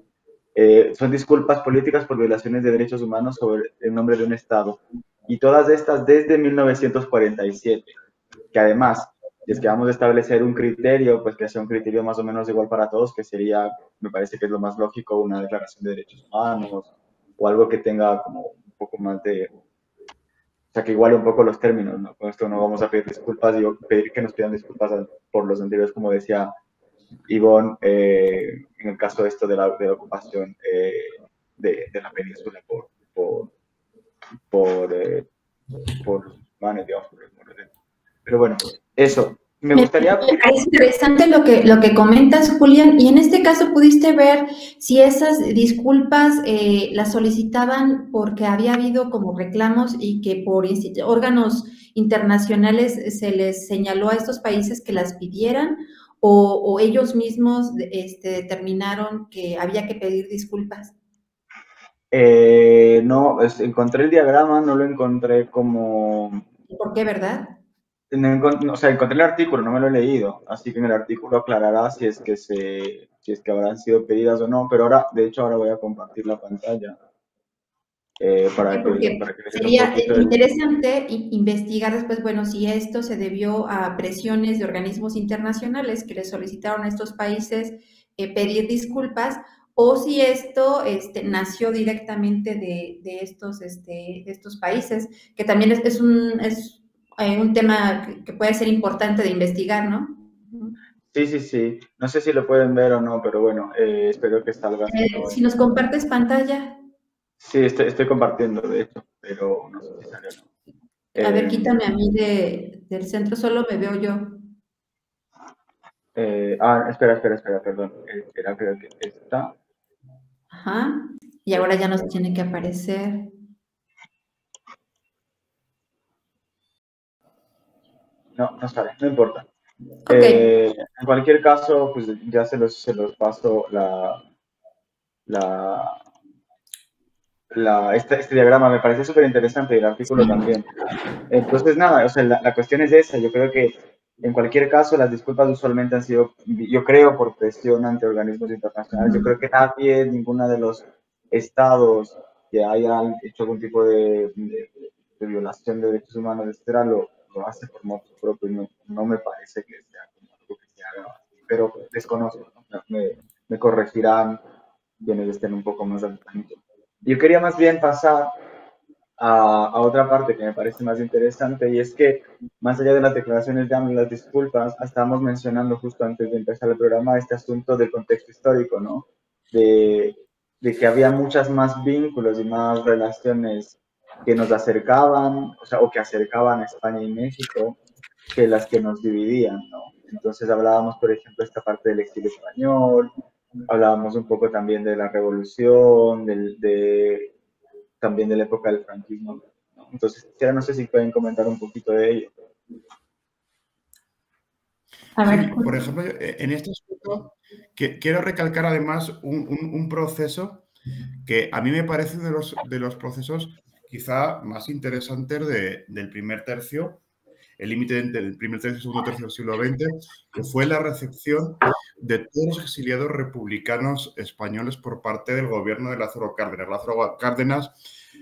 Eh, son disculpas políticas por violaciones de derechos humanos sobre el nombre de un Estado. Y todas estas desde 1947, que además, si es que vamos a establecer un criterio, pues que sea un criterio más o menos igual para todos, que sería, me parece que es lo más lógico, una declaración de derechos humanos o algo que tenga como un poco más de... O sea, que iguale un poco los términos, ¿no? Con esto no vamos a pedir disculpas, digo, pedir que nos pidan disculpas por los anteriores, como decía Ivonne, eh, en el caso de esto de la, de la ocupación eh, de, de, la península por, por, por, eh, por digamos, Pero bueno, eso. Me gustaría... Es interesante lo que, lo que comentas, Julián, y en este caso pudiste ver si esas disculpas eh, las solicitaban porque había habido como reclamos y que por órganos internacionales se les señaló a estos países que las pidieran o, ellos mismos este, determinaron que había que pedir disculpas? Eh, no, encontré el diagrama, no lo encontré como... ¿Por qué, verdad? O sea, encontré el artículo, no me lo he leído, así que en el artículo aclarará si es que se, si es que habrán sido pedidas o no, pero ahora, de hecho, ahora voy a compartir la pantalla. Eh, para, que, sería interesante investigar después, bueno, si esto se debió a presiones de organismos internacionales que le solicitaron a estos países eh, pedir disculpas o si esto este, nació directamente de, estos, este, estos países, que también es, un, es eh, un tema que puede ser importante de investigar, ¿no? Sí, sí, sí. No sé si lo pueden ver o no, pero bueno, espero que salga. si nos compartes pantalla. Sí, estoy, compartiendo, de hecho, pero no sé si sale o no. a ver, eh, quítame a mí del centro, solo me veo yo. Eh, ah, espera, espera, espera, perdón. Espera, creo que está. Ajá. Y ahora ya nos tiene que aparecer. No, no sale, no importa. Eh, en cualquier caso, pues ya se los, se los paso la, la, este, este, diagrama me parece súper interesante y el artículo también. Entonces, nada, o sea, la, cuestión es esa. Yo creo que en cualquier caso las disculpas usualmente han sido, yo creo, por presión ante organismos internacionales. Yo creo que nadie, ninguno de los estados que hayan hecho algún tipo de, violación de derechos humanos, etcétera, lo, lo hace por modo propio. No, no me parece que sea como algo que se haga pero desconozco. Me, me corregirán quienes estén un poco más al tanto. Yo quería más bien pasar a, a, otra parte que me parece más interesante y es que más allá de las declaraciones de las disculpas, estábamos mencionando justo antes de empezar el programa este asunto del contexto histórico, ¿no? De, de que había muchas más vínculos y más relaciones que nos acercaban, o sea, o que acercaban a España y México que las que nos dividían, ¿no? Entonces hablábamos, por ejemplo, esta parte del exilio español, hablábamos un poco también de la revolución, del, de, también de la época del franquismo. Entonces, ya no sé si pueden comentar un poquito de ello. por ejemplo, en este aspecto quiero recalcar además un, proceso que a mí me parece de los, de los procesos quizá más interesantes del primer tercio el límite del primer tercio, segundo tercio del siglo XX, que fue la recepción de todos los exiliados republicanos españoles por parte del gobierno de Lázaro Cárdenas. Lázaro Cárdenas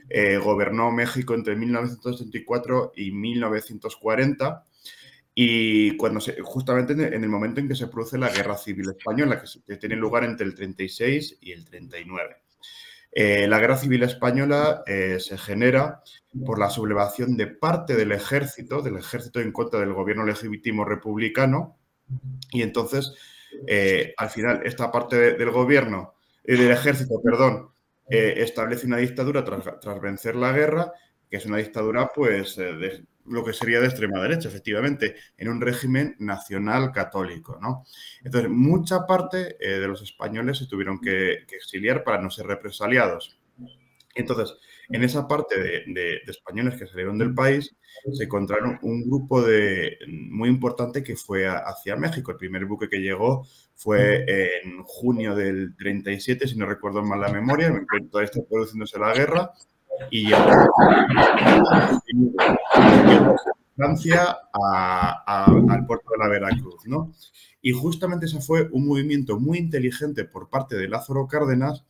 eh, gobernó México entre 1934 y 1940 y cuando se, justamente en el momento en que se produce la Guerra Civil Española, que, que tiene lugar entre el 36 y el 39. Eh, la Guerra Civil Española eh, se genera por la sublevación de parte del ejército, del ejército en contra del gobierno legítimo republicano, y entonces, eh, al final, esta parte del gobierno, del ejército, perdón, establece una dictadura tras, tras, vencer la guerra, que es una dictadura, pues, de, lo que sería de extrema derecha, efectivamente, en un régimen nacional católico. ¿no? Entonces, mucha parte eh, de los españoles se tuvieron que, exiliar para no ser represaliados. Entonces, en esa parte de, españoles que salieron del país, se encontraron un grupo de, muy importante que fue hacia México. El primer buque que llegó fue en junio del 37, si no recuerdo mal la memoria, todavía está produciéndose la guerra, y Francia al puerto de la Veracruz, ¿no? Y justamente ese fue un movimiento muy inteligente por parte de Lázaro Cárdenas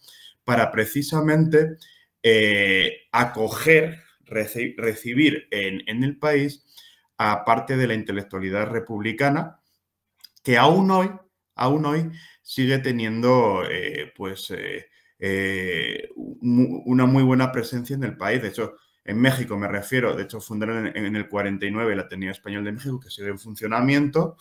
para precisamente eh, acoger, recibir en, el país a parte de la intelectualidad republicana que aún hoy, aún hoy sigue teniendo eh, pues eh, eh, una muy buena presencia en el país. De hecho, en México me refiero, de hecho fundaron en, el 49 el Ateneo Español de México, que sigue en funcionamiento.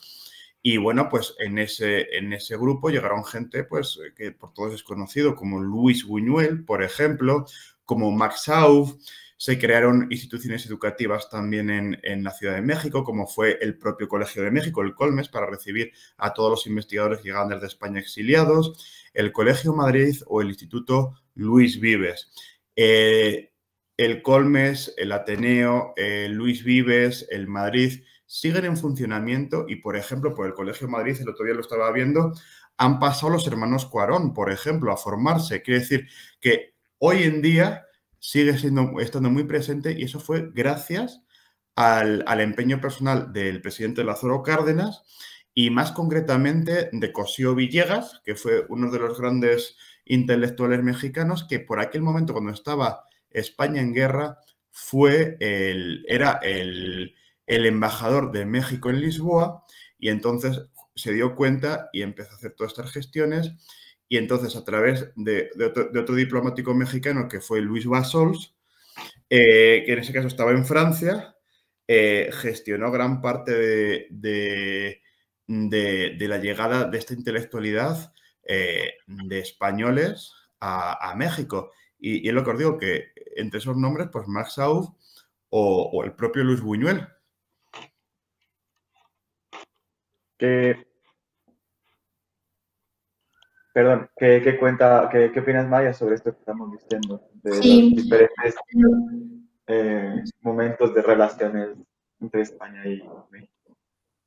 Y bueno, pues en ese, en ese grupo llegaron gente pues, que por todos es conocido, como Luis Buñuel, por ejemplo, como Max Sauf. Se crearon instituciones educativas también en, en, la Ciudad de México, como fue el propio Colegio de México, el Colmes, para recibir a todos los investigadores que llegaban desde España exiliados el Colegio Madrid o el Instituto Luis Vives. Eh, el Colmes, el Ateneo, el Luis Vives, el Madrid siguen en funcionamiento y, por ejemplo, por el Colegio Madrid, el otro día lo estaba viendo, han pasado los hermanos Cuarón, por ejemplo, a formarse. Quiere decir que hoy en día sigue siendo, estando muy presente y eso fue gracias al, al empeño personal del presidente Lázaro Cárdenas y más concretamente de Cosío Villegas, que fue uno de los grandes intelectuales mexicanos que por aquel momento cuando estaba España en guerra fue el, era el, embajador de México en Lisboa y entonces se dio cuenta y empezó a hacer todas estas gestiones y entonces a través de, otro, diplomático mexicano que fue Luis Basols, eh, que en ese caso estaba en Francia, eh, gestionó gran parte de, la llegada de esta intelectualidad eh, de españoles a, México. Y, es lo que os digo, que entre esos nombres, pues Max Sauf o, el propio Luis Buñuel. Perdón, ¿qué, cuenta, qué, opinas Maya sobre esto que estamos diciendo? De los diferentes eh, momentos de relaciones entre España y México.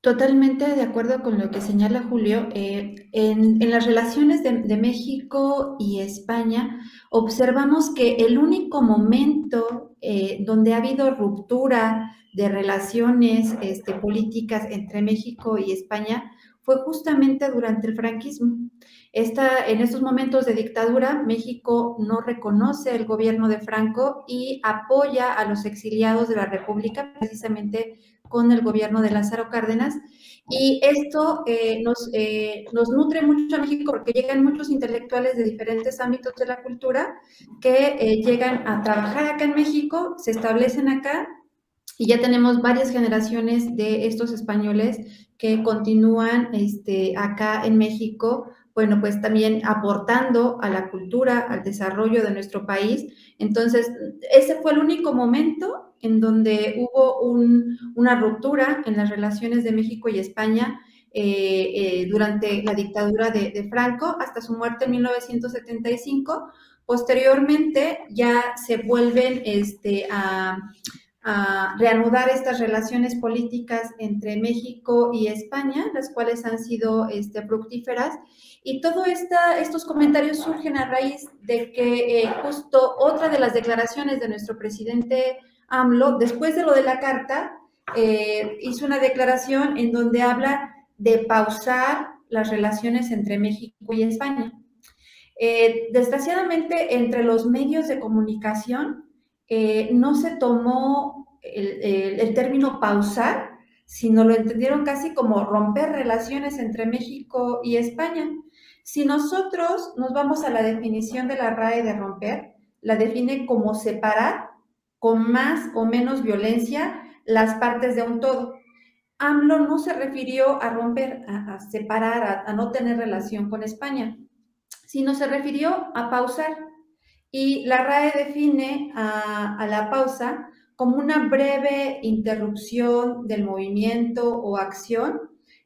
Totalmente de acuerdo con lo que señala Julio. Eh, en, las relaciones de, México y España observamos que el único momento eh, donde ha habido ruptura de relaciones este, políticas entre México y España fue justamente durante el franquismo. En estos momentos de dictadura, México no reconoce el gobierno de Franco y apoya a los exiliados de la República precisamente con el gobierno de Lázaro Cárdenas. Y esto eh, nos, eh, nos nutre mucho a México porque llegan muchos intelectuales de diferentes ámbitos de la cultura que eh, llegan a trabajar acá en México, se establecen acá y ya tenemos varias generaciones de estos españoles que continúan este, acá en México bueno, pues también aportando a la cultura, al desarrollo de nuestro país. Entonces, ese fue el único momento en donde hubo una ruptura en las relaciones de México y España durante la dictadura de, Franco hasta su muerte en 1975. Posteriormente ya se vuelven este, a, reanudar estas relaciones políticas entre México y España, las cuales han sido este, fructíferas. Y todos estos comentarios surgen a raíz de que eh, justo otra de las declaraciones de nuestro presidente AMLO, después de lo de la carta, eh, hizo una declaración en donde habla de pausar las relaciones entre México y España. Eh, desgraciadamente, entre los medios de comunicación eh, no se tomó el, término pausar, sino lo entendieron casi como romper relaciones entre México y España. Si nosotros nos vamos a la definición de la RAE de romper, la define como separar con más o menos violencia las partes de un todo. AMLO no se refirió a romper, a, separar, a no tener relación con España sino se refirió a pausar. Y la RAE define a, la pausa como una breve interrupción del movimiento o acción.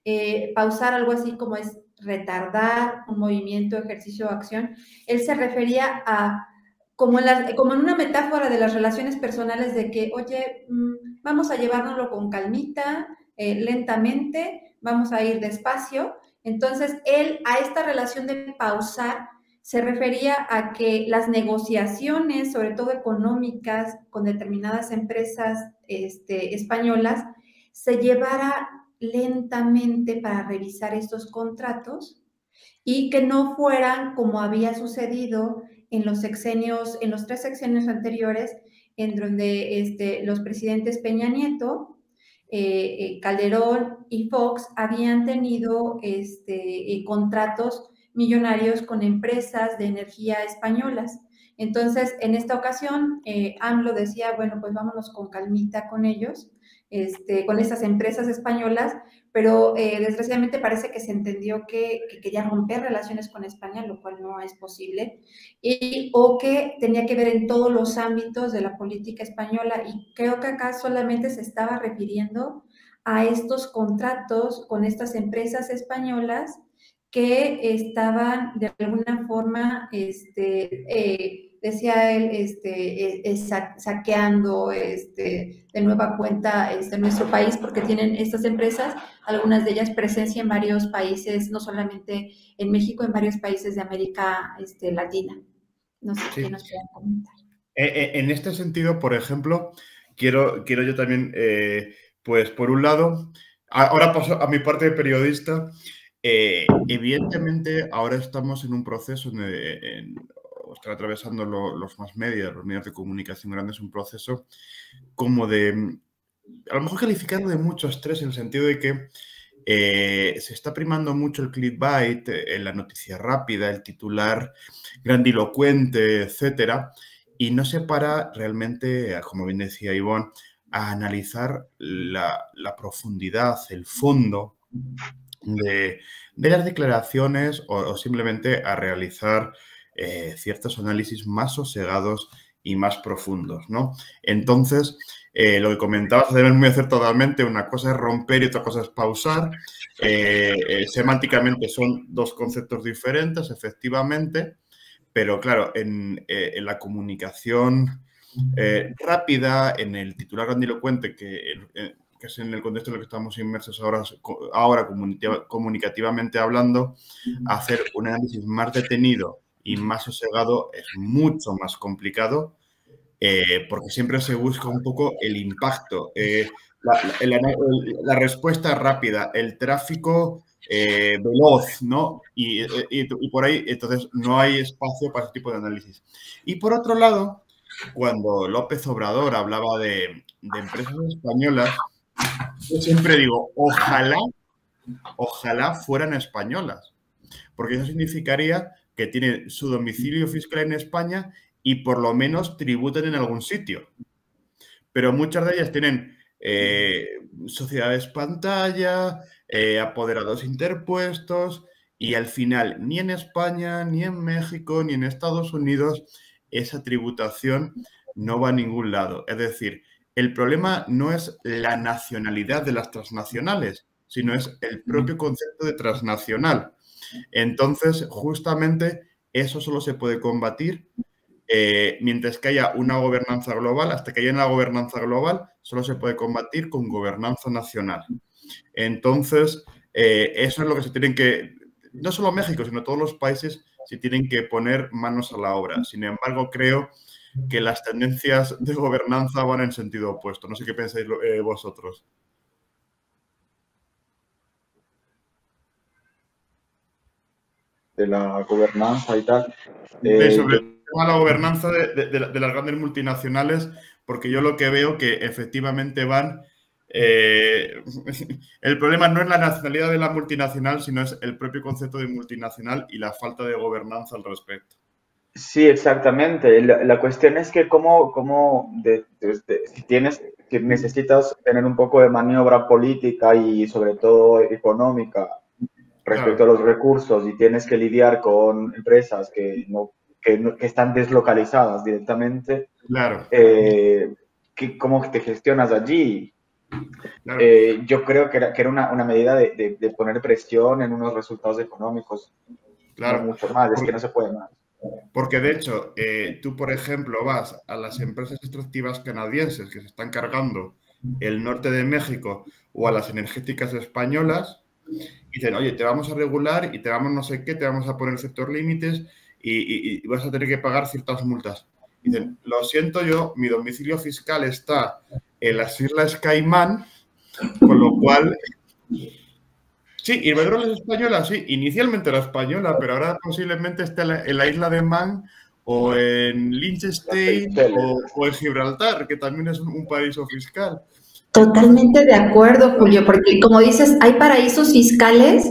Eh, pausar algo así como es retardar un movimiento, ejercicio o acción. Él se refería a como en, como en una metáfora de las relaciones personales de que, oye, mm, vamos a llevárnoslo con calmita, eh, lentamente, vamos a ir despacio entonces, él a esta relación de pausar se refería a que las negociaciones, sobre todo económicas, con determinadas empresas este, españolas, se llevara lentamente para revisar estos contratos y que no fueran como había sucedido en los sexenios, en los tres sexenios anteriores, en donde este, los presidentes Peña Nieto eh, eh, Calderón y Fox habían tenido este, eh, contratos millonarios con empresas de energía españolas. Entonces, en esta ocasión, AMLO decía, bueno, pues vámonos con calmita con ellos, este, con esas empresas españolas, pero eh, desgraciadamente parece que se entendió que, quería romper relaciones con España, lo cual no es posible, y, o que tenía que ver en todos los ámbitos de la política española, y creo que acá solamente se estaba refiriendo a estos contratos con estas empresas españolas que estaban de alguna forma este, eh, decía él, este, e, saqueando este, de nueva cuenta este, nuestro país porque tienen estas empresas, algunas de ellas presencia en varios países, no solamente en México, en varios países de América este, Latina. No sé qué nos pueden comentar. Eh, eh, en este sentido, por ejemplo, quiero, quiero yo también, eh, pues por un lado, ahora paso a mi parte de periodista. Evidentemente, ahora estamos en un proceso en, estar atravesando los más medios, los medios de comunicación grandes, un proceso como de, a lo mejor calificando de mucho estrés en el sentido de que eh, se está primando mucho el clickbait, eh, la noticia rápida, el titular grandilocuente, etcétera, y no se para realmente, como bien decía Ivonne, a analizar la, profundidad, el fondo de, las declaraciones o simplemente a realizar eh, ciertos análisis más sosegados y más profundos, ¿no? Entonces, eh, lo que comentabas deben muy totalmente, una cosa es romper y otra cosa es pausar. Eh, semánticamente son dos conceptos diferentes, efectivamente, pero claro, en, la comunicación rápida, en el titular grandilocuente, que, que, es en el contexto en el que estamos inmersos ahora, ahora comunicativamente hablando, hacer un análisis más detenido y más sosegado es mucho más complicado eh, porque siempre se busca un poco el impacto, eh, la, respuesta rápida, el tráfico eh, veloz, ¿no? Y, por ahí, entonces, no hay espacio para ese tipo de análisis. Y por otro lado, cuando López Obrador hablaba de, de empresas españolas, yo siempre digo, ojalá, ojalá fueran españolas, porque eso significaría que tienen su domicilio fiscal en España y por lo menos tributan en algún sitio. Pero muchas de ellas tienen eh, sociedades pantalla, eh, apoderados interpuestos y al final ni en España, ni en México, ni en Estados Unidos esa tributación no va a ningún lado. Es decir, el problema no es la nacionalidad de las transnacionales, sino es el propio concepto de transnacional. Entonces, justamente eso solo se puede combatir eh, mientras que haya una gobernanza global, hasta que haya una gobernanza global, solo se puede combatir con gobernanza nacional. Entonces, eh, eso es lo que se tienen que, no solo México, sino todos los países se tienen que poner manos a la obra. Sin embargo, creo que las tendencias de gobernanza van en sentido opuesto. No sé qué pensáis eh, vosotros. De la gobernanza y tal. Eh, sobre el tema de la gobernanza de, las grandes multinacionales, porque yo lo que veo que efectivamente van eh, el problema no es la nacionalidad de la multinacional, sino es el propio concepto de multinacional y la falta de gobernanza al respecto. Sí, exactamente. La, cuestión es que cómo, cómo si tienes que necesitas tener un poco de maniobra política y sobre todo económica respecto a los recursos y tienes que lidiar con empresas que no que, están deslocalizadas directamente. Claro. Eh, ¿Cómo te gestionas allí? Eh, yo creo que era, que era una, una medida de, de, poner presión en unos resultados económicos. Claro. mucho más, es que no se puede más. Porque de hecho, eh, tú, por ejemplo, vas a las empresas extractivas canadienses que se están cargando el norte de México o a las energéticas españolas y dicen, oye, te vamos a regular y te vamos no sé qué, te vamos a poner sector límites y, vas a tener que pagar ciertas multas. Dicen, lo siento yo, mi domicilio fiscal está en las Islas Caimán, con lo cual Sí, Iberdrola es española, sí. Inicialmente era española, pero ahora posiblemente esté en la isla de Man o en Liechtenstein o, en Gibraltar, que también es un, paraíso fiscal. Totalmente de acuerdo, Julio, porque como dices, hay paraísos fiscales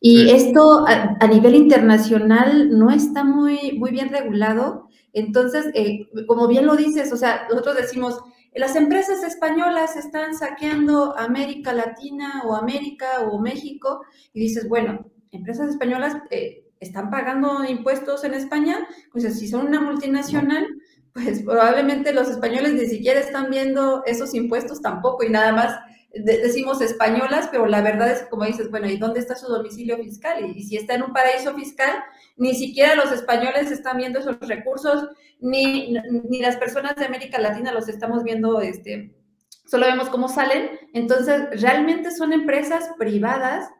y esto a, nivel internacional no está muy, muy bien regulado. Entonces, eh, como bien lo dices, o sea, nosotros decimos, las empresas españolas están saqueando América Latina o América o México y dices, bueno, empresas españolas eh, están pagando impuestos en España, pues si son una multinacional, pues probablemente los españoles ni siquiera están viendo esos impuestos tampoco y nada más decimos españolas, pero la verdad es que como dices, bueno, ¿y dónde está su domicilio fiscal? Y, si está en un paraíso fiscal, ni siquiera los españoles están viendo esos recursos, ni, ni las personas de América Latina los estamos viendo, este, solo vemos cómo salen. Entonces, realmente son empresas privadas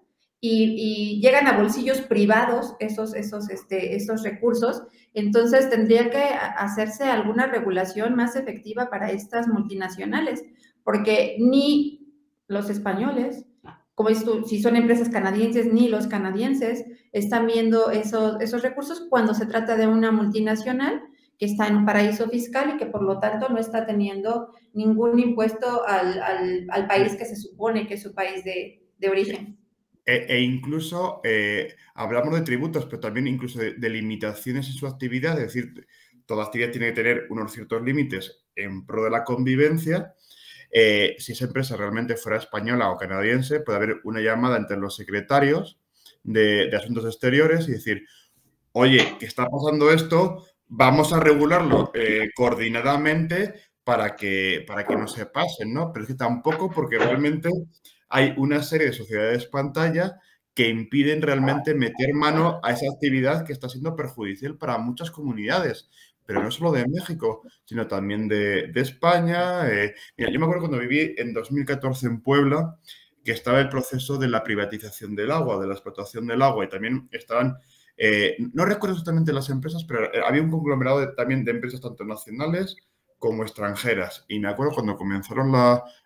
y, llegan a bolsillos privados esos, esos, este, esos recursos. Entonces, tendría que hacerse alguna regulación más efectiva para estas multinacionales, porque ni los españoles, como dices tú, si son empresas canadienses, ni los canadienses están viendo esos, esos recursos cuando se trata de una multinacional que está en un paraíso fiscal y que por lo tanto no está teniendo ningún impuesto al, país que se supone que es su país de, origen. E, e incluso eh, hablamos de tributos, pero también incluso de, de, limitaciones en su actividad, es decir, toda actividad tiene que tener unos ciertos límites en pro de la convivencia eh, si esa empresa realmente fuera española o canadiense, puede haber una llamada entre los secretarios de, Asuntos Exteriores y decir, oye, ¿qué está pasando esto? Vamos a regularlo eh, coordinadamente para que, para que no se pasen, ¿no? Pero es que tampoco porque realmente hay una serie de sociedades pantalla que impiden realmente meter mano a esa actividad que está siendo perjudicial para muchas comunidades pero no solo de México, sino también de, España. Eh, mira, yo me acuerdo cuando viví en 2014 en Puebla, que estaba el proceso de la privatización del agua, de la explotación del agua, y también estaban, eh, no recuerdo exactamente las empresas, pero eh, había un conglomerado también de empresas tanto nacionales como extranjeras. Y me acuerdo cuando comenzaron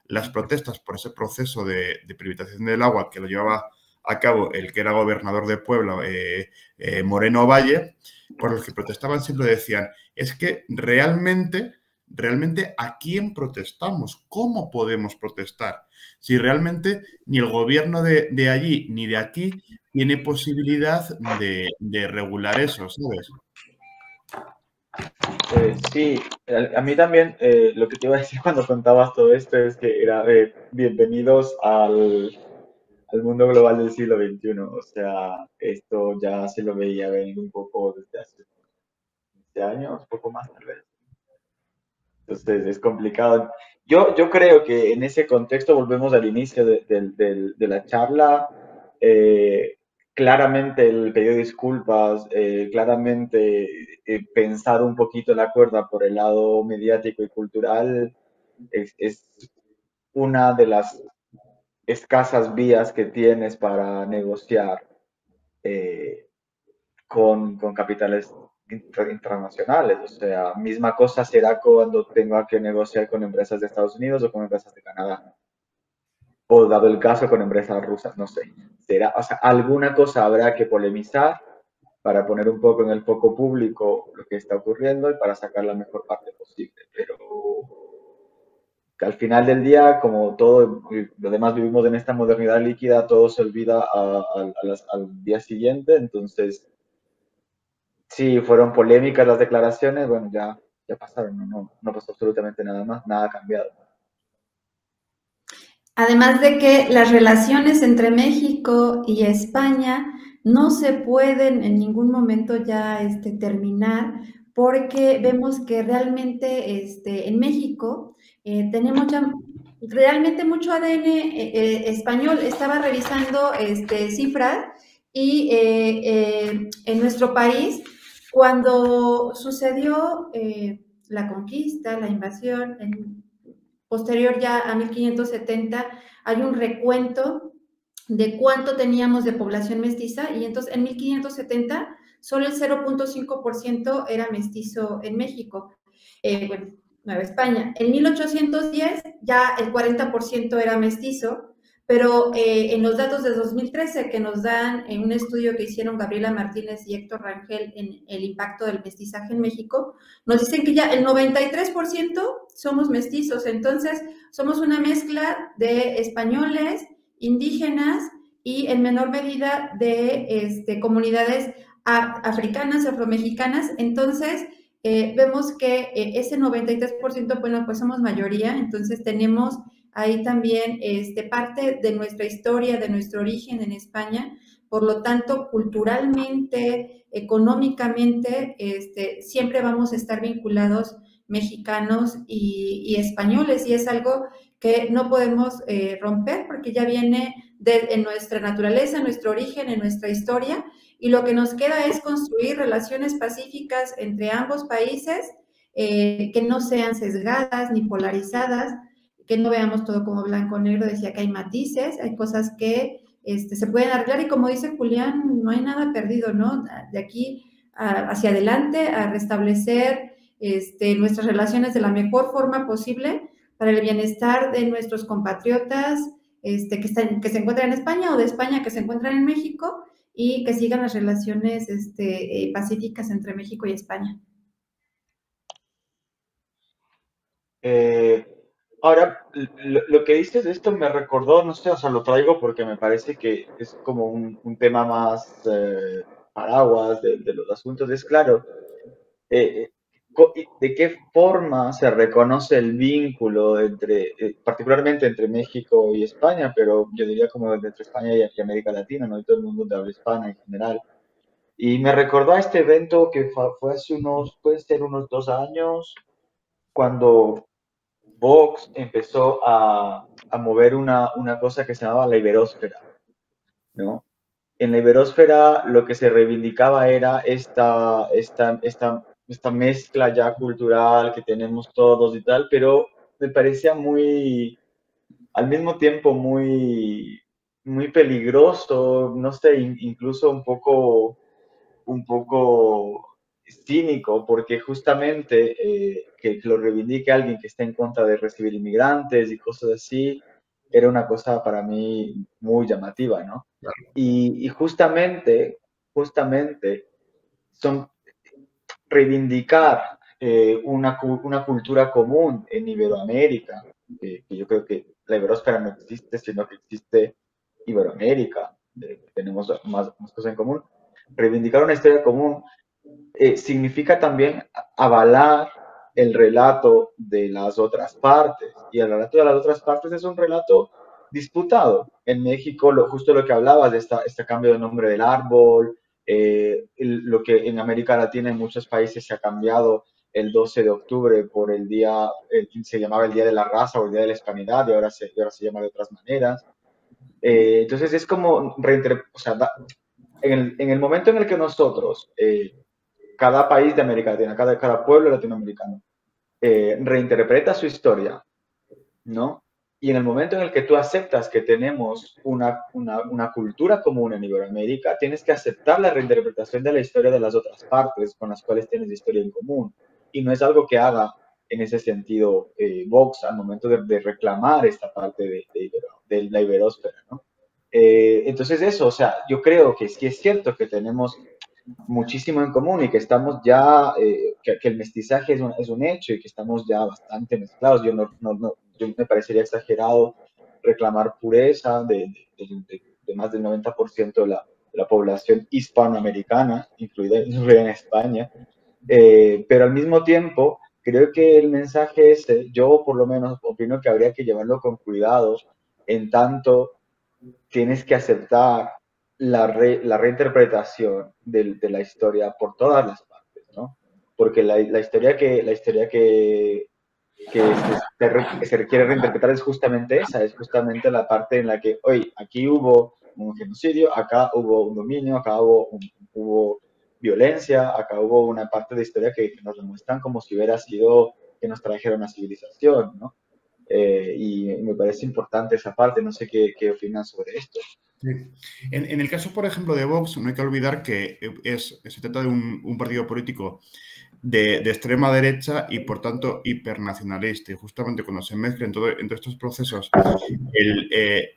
las protestas por ese proceso de, de, privatización del agua que lo llevaba a cabo el que era gobernador de Puebla, Moreno Valle, por los que protestaban siempre decían, es que realmente, realmente a quién protestamos, cómo podemos protestar, si realmente ni el gobierno de, allí ni de aquí tiene posibilidad de, regular eso, ¿sabes? Eh, sí, a, mí también eh, lo que te iba a decir cuando contabas todo esto es que era eh, bienvenidos al, al, mundo global del siglo XXI. O sea, esto ya se lo veía venir un poco desde hace años, poco más tal vez. Entonces es complicado. Yo, yo creo que en ese contexto volvemos al inicio de, de la charla. Eh, claramente el pedido de disculpas, eh, claramente eh, pensar un poquito la cuerda por el lado mediático y cultural es, es, una de las escasas vías que tienes para negociar eh, con, con, capitales internacionales. O sea, misma cosa será cuando tenga que negociar con empresas de Estados Unidos o con empresas de Canadá o dado el caso con empresas rusas, no sé. Será, o sea, alguna cosa habrá que polemizar para poner un poco en el foco público lo que está ocurriendo y para sacar la mejor parte posible. Pero al final del día, como todo, lo demás vivimos en esta modernidad líquida, todo se olvida al día siguiente. Entonces, sí, fueron polémicas las declaraciones, bueno, ya, ya pasaron, no, no, no pasó absolutamente nada más, nada ha cambiado. Además de que las relaciones entre México y España no se pueden en ningún momento ya este, terminar porque vemos que realmente este, en México eh, tenemos ya realmente mucho ADN eh, eh, español. Estaba revisando este, cifras y en nuestro país, cuando sucedió la conquista, la invasión, en posterior ya a 1570 hay un recuento de cuánto teníamos de población mestiza y entonces en 1570 solo el 0.5% era mestizo en México, eh, bueno, Nueva España. En 1810 ya el 40% era mestizo pero eh, en los datos de 2013 que nos dan en un estudio que hicieron Gabriela Martínez y Héctor Rangel en el impacto del mestizaje en México, nos dicen que ya el 93% somos mestizos, entonces somos una mezcla de españoles, indígenas y en menor medida de este, comunidades africanas, afromexicanas, entonces eh, vemos que eh, ese 93%, bueno, pues somos mayoría, entonces tenemos ahí también este, parte de nuestra historia, de nuestro origen en España. Por lo tanto, culturalmente, económicamente, este, siempre vamos a estar vinculados mexicanos y, españoles. Y es algo que no podemos eh, romper porque ya viene de, en nuestra naturaleza, en nuestro origen, en nuestra historia y lo que nos queda es construir relaciones pacíficas entre ambos países eh, que no sean sesgadas ni polarizadas, que no veamos todo como blanco o negro, decía que hay matices, hay cosas que este, se pueden arreglar y como dice Julián, no hay nada perdido, ¿no? De aquí hacia adelante a restablecer este, nuestras relaciones de la mejor forma posible para el bienestar de nuestros compatriotas este, que, están, que se encuentran en España o de España que se encuentran en México y que sigan las relaciones este, eh, pacíficas entre México y España. Eh, Ahora, lo, que dices de esto me recordó, no sé, o sea, lo traigo porque me parece que es como un, tema más eh, paraguas de, los asuntos. Es claro, ¿de qué forma se reconoce el vínculo entre, particularmente entre México y España, pero yo diría como entre España y, América Latina, ¿no? Y todo el mundo de habla hispana en general. Y me recordó a este evento que fue hace unos, puede ser unos dos años, cuando Vox empezó a, mover una, cosa que se llamaba la iberósfera, ¿no? En la iberósfera lo que se reivindicaba era esta, esta, esta, esta mezcla ya cultural que tenemos todos y tal, pero me parecía muy, al mismo tiempo muy, muy peligroso, no sé, incluso un poco, un poco cínico porque justamente eh, que lo reivindique alguien que está en contra de recibir inmigrantes y cosas así, era una cosa para mí muy llamativa, ¿no? Y, justamente, justamente, son reivindicar eh, una, una, cultura común en Iberoamérica, que, yo creo que la iberósfera no existe, sino que existe Iberoamérica, tenemos más, más cosas en común, reivindicar una historia común eh, significa también avalar el relato de las otras partes. Y el relato de las otras partes es un relato disputado. En México, lo, justo lo que hablabas de esta, este cambio de nombre del árbol, eh, lo que en América Latina en muchos países se ha cambiado el 12 de octubre por el día, se llamaba el Día de la Raza o el Día de la Hispanidad y ahora se, ahora se llama de otras maneras. Eh, entonces es como, o sea, en, el, en, el, momento en el que nosotros, eh, cada país de América Latina, cada, cada pueblo latinoamericano, eh, reinterpreta su historia, ¿no? Y en el momento en el que tú aceptas que tenemos una, una, una, cultura común en Iberoamérica, tienes que aceptar la reinterpretación de la historia de las otras partes con las cuales tienes historia en común. Y no es algo que haga en ese sentido eh, Vox al momento de, reclamar esta parte de, de, la iberósfera, ¿no? Eh, entonces eso, o sea, yo creo que sí es cierto que tenemos muchísimo en común y que estamos ya, eh, que, el mestizaje es un, es un, hecho y que estamos ya bastante mezclados. Yo no, no yo me parecería exagerado reclamar pureza de, de, más del 90% de la, de la, población hispanoamericana, incluida, en España, eh, pero al mismo tiempo creo que el mensaje ese, yo por lo menos opino que habría que llevarlo con cuidado, en tanto tienes que aceptar la, la reinterpretación de, de, la historia por todas las partes, ¿no? Porque la, la historia que, la historia que que se, requiere reinterpretar es justamente esa, es justamente la parte en la que, hoy aquí hubo un genocidio, acá hubo un dominio, acá hubo, hubo violencia, acá hubo una parte de historia que, nos demuestran como si hubiera sido que nos trajera una civilización, ¿no? Eh, y me parece importante esa parte, no sé qué, qué opinas sobre esto. En, en, el caso, por ejemplo, de Vox, no hay que olvidar que es, se trata de un, un partido político de, extrema derecha y por tanto hipernacionalista. Y justamente cuando se mezclan todo, entre estos procesos, el, eh,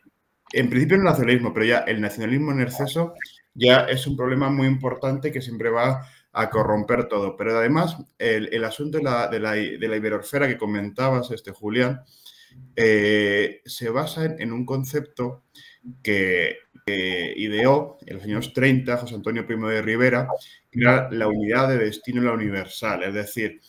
en principio el nacionalismo, pero ya el nacionalismo en exceso ya es un problema muy importante que siempre va a corromper todo. Pero además, el, asunto de la, de, la, de la, iberosfera que comentabas, este, Julián, eh, se basa en, un concepto que, ideó en los años 30 José Antonio Primo de Rivera, que era la unidad de destino la universal, es decir,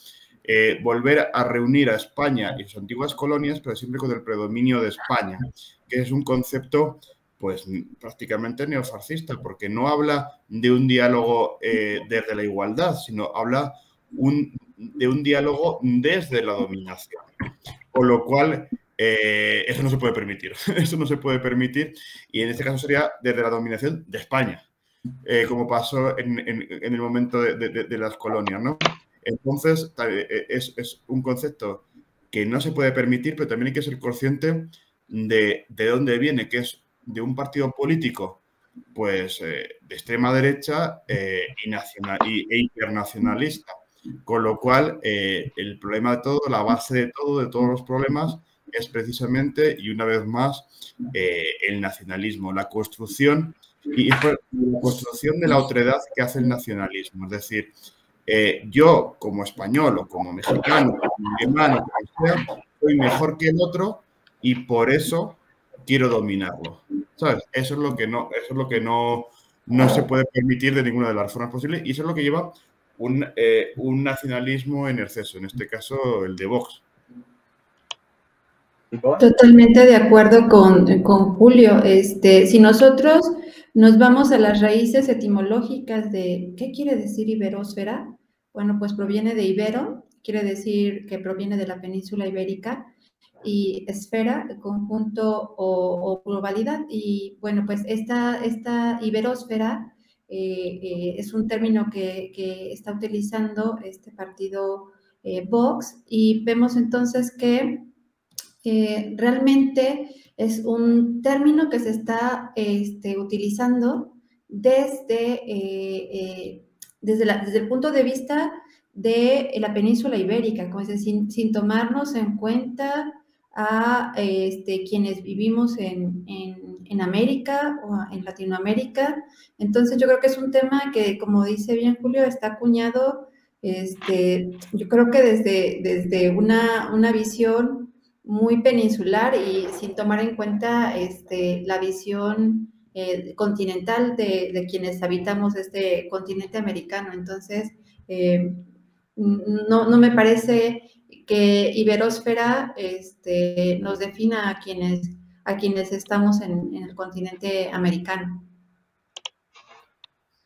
eh, volver a reunir a España y sus antiguas colonias, pero siempre con el predominio de España, que es un concepto pues prácticamente neofascista, porque no habla de un diálogo eh, desde la igualdad, sino habla de un diálogo desde la dominación. Con lo cual, eh, eso no se puede permitir. eso no se puede permitir. Y en este caso sería desde la dominación de España, eh, como pasó en, el momento de, las colonias, ¿no? Entonces, eh, es, un concepto que no se puede permitir, pero también hay que ser consciente de, dónde viene, que es de un partido político, pues, de extrema derecha y, nacional, y, e internacionalista. Con lo cual, el problema de todo, la base de todo, de todos los problemas, es precisamente, y una vez más, eh, el nacionalismo, la construcción y la construcción de la otredad que hace el nacionalismo. Es decir, eh, yo como español o como mexicano, como alemán sea, soy mejor que el otro y por eso quiero dominarlo. ¿Sabes? Eso es lo que no, eso es lo que no, no se puede permitir de ninguna de las formas posibles y eso es lo que lleva un, eh, un nacionalismo en exceso, en este caso el de Vox. Totalmente de acuerdo con, Julio. Este, si nosotros nos vamos a las raíces etimológicas de qué quiere decir iberósfera, bueno, pues proviene de ibero, quiere decir que proviene de la península ibérica, y esfera, conjunto o, globalidad. Y bueno, pues esta, esta eh, eh, es un término que, está utilizando este partido eh, Vox, y vemos entonces que realmente es un término que se está este, utilizando desde, eh, eh, desde, desde, el punto de vista de la península ibérica, como sin, sin, tomarnos en cuenta a este, quienes vivimos en, en, América o en Latinoamérica. Entonces yo creo que es un tema que, como dice bien Julio, está acuñado, este, yo creo que desde, desde una, una visión muy peninsular y sin tomar en cuenta este, la visión eh, continental de, quienes habitamos este continente americano. Entonces, eh, no, me parece que Iberósfera este, nos defina a quienes, a quienes estamos en, el continente americano.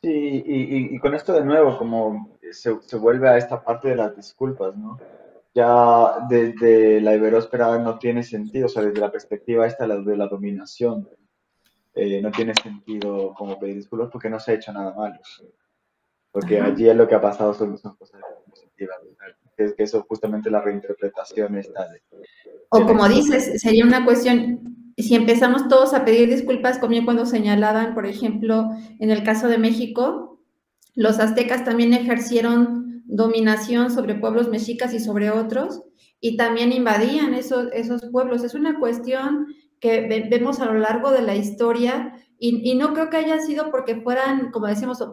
Sí, y, con esto de nuevo, como se, se, vuelve a esta parte de las disculpas, ¿no? Ya desde la iberóspera no tiene sentido, o sea, desde la perspectiva esta de la dominación, eh, no tiene sentido como pedir disculpas porque no se ha hecho nada malo. Porque allí es lo que ha pasado son, cosas positivas. Es que eso justamente la reinterpretación está de... O como dices, sería una cuestión, si empezamos todos a pedir disculpas, como cuando señalaban, por ejemplo, en el caso de México, los aztecas también ejercieron dominación sobre pueblos mexicas y sobre otros, y también invadían esos, esos pueblos. Es una cuestión que vemos a lo largo de la historia y, no creo que haya sido porque fueran, como decimos,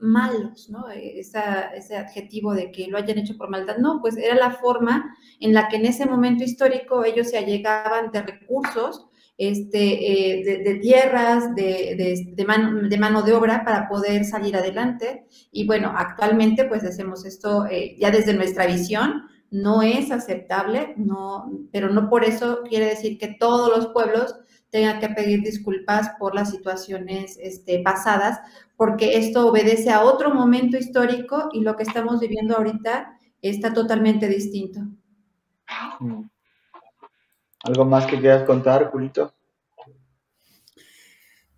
malos, ¿no? ese adjetivo de que lo hayan hecho por maldad, no, pues era la forma en la que en ese momento histórico ellos se allegaban de recursos, este, eh, de, tierras, de, de, mano, de, mano, de obra para poder salir adelante. Y bueno, actualmente pues hacemos esto eh, ya desde nuestra visión, no es aceptable, no, pero no por eso quiere decir que todos los pueblos tengan que pedir disculpas por las situaciones este, pasadas, porque esto obedece a otro momento histórico y lo que estamos viviendo ahorita está totalmente distinto. Mm. ¿Algo más que quieras contar, Julito?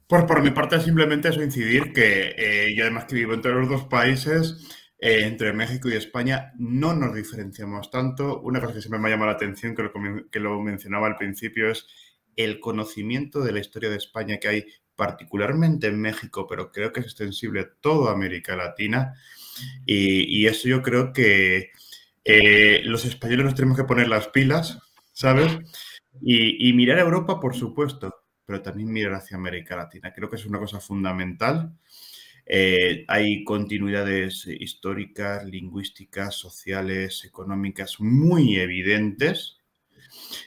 Pues por mi parte simplemente eso incidir que eh, yo además que vivo entre los dos países, eh, entre México y España no nos diferenciamos tanto. Una cosa que siempre me ha llamado la atención, que lo, que lo mencionaba al principio, es el conocimiento de la historia de España que hay particularmente en México, pero creo que es extensible a toda América Latina. Y, eso yo creo que eh, los españoles nos tenemos que poner las pilas, ¿sabes? Y, y mirar a Europa, por supuesto, pero también mirar hacia América Latina. Creo que es una cosa fundamental. Eh, hay continuidades históricas, lingüísticas, sociales, económicas muy evidentes.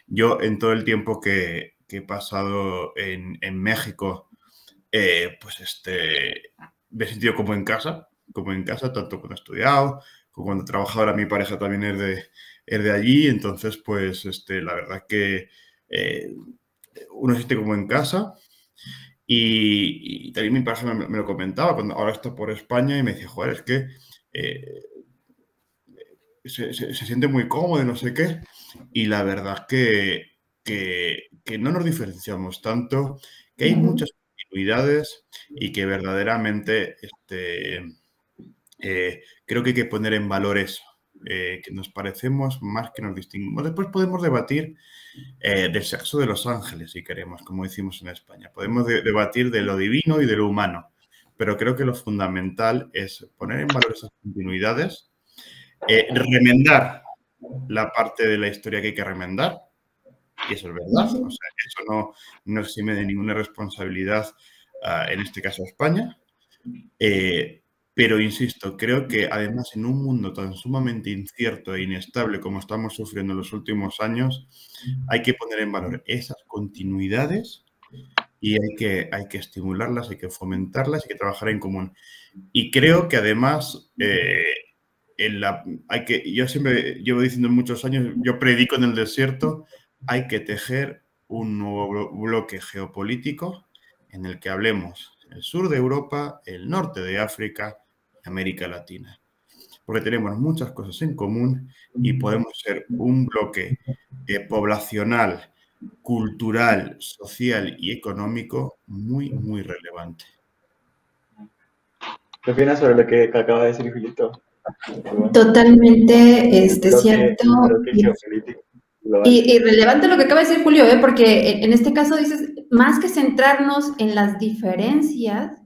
Yo en todo el tiempo que, he pasado en, México, eh, pues este, me he sentido como en casa, como en casa, tanto cuando he estudiado, como cuando he trabajado, ahora mi pareja también es de, es de allí, entonces pues este, la verdad que eh, uno se siente como en casa y, también mi pareja me, lo comentaba cuando ahora está por España y me decía, joder, es que eh, se, siente muy cómodo, no sé qué. Y la verdad que, que, no nos diferenciamos tanto, que hay muchas continuidades y que verdaderamente este, eh, creo que hay que poner en valor eso. Eh, que nos parecemos más que nos distinguimos. Después podemos debatir eh, del sexo de los ángeles, si queremos, como decimos en España. Podemos debatir de lo divino y de lo humano, pero creo que lo fundamental es poner en valor esas continuidades, eh, remendar la parte de la historia que hay que remendar, y eso es verdad, o sea, eso no, no exime de ninguna responsabilidad, ah, en este caso España. Pero insisto, creo que además en un mundo tan sumamente incierto e inestable como estamos sufriendo en los últimos años, hay que poner en valor esas continuidades y hay que, hay que estimularlas, hay que fomentarlas, hay que trabajar en común. Y creo que además, eh, en la, hay que, yo siempre llevo diciendo muchos años, yo predico en el desierto, hay que tejer un nuevo bloque geopolítico en el que hablemos el sur de Europa, el norte de África, América Latina. Porque tenemos muchas cosas en común y podemos ser un bloque eh, poblacional, cultural, social y económico muy, muy relevante. ¿Qué opinas sobre lo que acaba de decir Julito? Totalmente este, cierto. y, relevante lo que acaba de decir Julio, ¿eh? porque en este caso dices, más que centrarnos en las diferencias,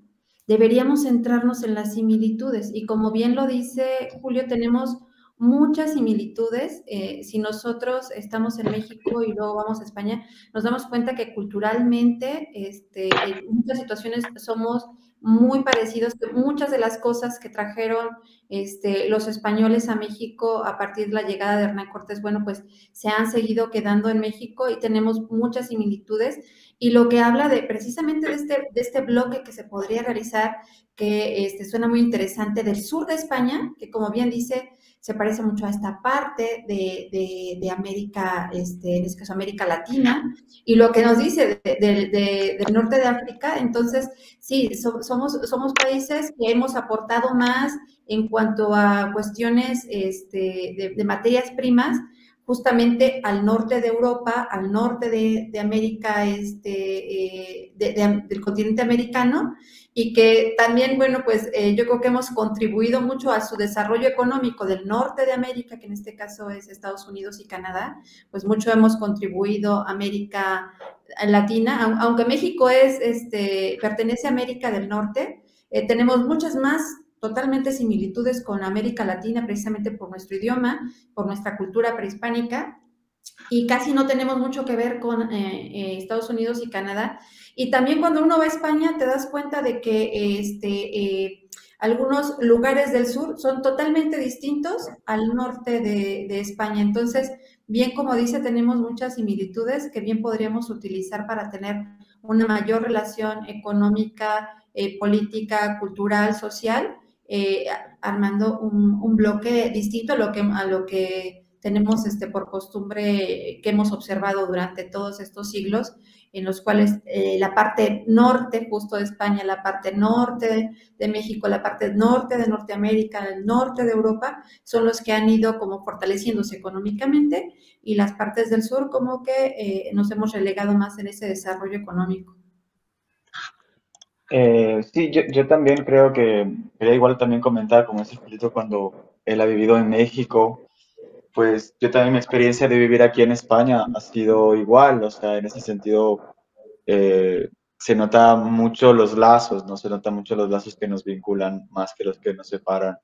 deberíamos centrarnos en las similitudes. Y como bien lo dice Julio, tenemos muchas similitudes. Eh, si nosotros estamos en México y luego vamos a España, nos damos cuenta que culturalmente, este, en muchas situaciones somos muy parecidos. Muchas de las cosas que trajeron este, los españoles a México a partir de la llegada de Hernán Cortés, bueno, pues se han seguido quedando en México y tenemos muchas similitudes. Y lo que habla de precisamente de este, de este bloque que se podría realizar, que este, suena muy interesante, del sur de España, que como bien dice, se parece mucho a esta parte de, América, este, en este caso América Latina, y lo que nos dice del norte de África, entonces sí, somos, somos países que hemos aportado más en cuanto a cuestiones este, de, materias primas, justamente al norte de Europa, al norte de, América, este, eh, del continente americano, y que también, bueno, pues eh, yo creo que hemos contribuido mucho a su desarrollo económico del norte de América, que en este caso es Estados Unidos y Canadá, pues mucho hemos contribuido a América Latina, aunque México es, este, pertenece a América del Norte, eh, tenemos muchas más totalmente similitudes con América Latina precisamente por nuestro idioma, por nuestra cultura prehispánica y casi no tenemos mucho que ver con eh, eh, Estados Unidos y Canadá. Y también cuando uno va a España te das cuenta de que este, eh, algunos lugares del sur son totalmente distintos al norte de, España. Entonces, bien como dice, tenemos muchas similitudes que bien podríamos utilizar para tener una mayor relación económica, política, cultural, social armando un, bloque distinto a lo que, a lo que tenemos este, por costumbre que hemos observado durante todos estos siglos, en los cuales eh, la parte norte justo de España, la parte norte de, México, la parte norte de Norteamérica, el norte de Europa, son los que han ido como fortaleciéndose económicamente y las partes del sur como que eh, nos hemos relegado más en ese desarrollo económico. Eh, sí, yo, también creo que quería igual también comentar, como ese Julito, cuando él ha vivido en México, pues yo también mi experiencia de vivir aquí en España ha sido igual, o sea, en ese sentido eh, se nota mucho los lazos, ¿no? Se nota mucho los lazos que nos vinculan más que los que nos separan.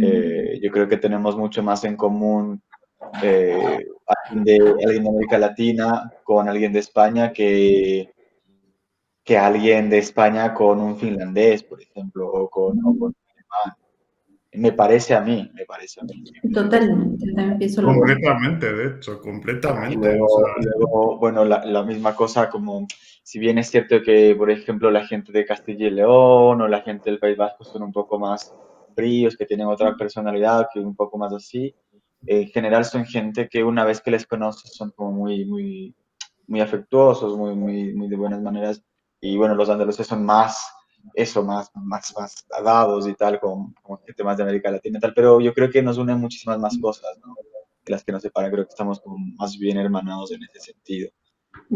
Eh, yo creo que tenemos mucho más en común alguien de, alguien de América Latina con alguien de España que que alguien de España con un finlandés, por ejemplo, o con, un alemán. Me parece a mí, me parece a mí. Totalmente, también pienso lo Completamente, de hecho, completamente. Luego, bueno, la, misma cosa como, si bien es cierto que, por ejemplo, la gente de Castilla y León o la gente del País Vasco son un poco más fríos, que tienen otra personalidad, que un poco más así, en general son gente que una vez que les conoces son como muy, muy, muy afectuosos, muy, muy, muy de buenas maneras y bueno, los andaluces son más eso, más, más, más dados y tal, con, con gente más de América Latina y tal, pero yo creo que nos unen muchísimas más cosas, ¿no? Que las que nos separan, creo que estamos como más bien hermanados en ese sentido.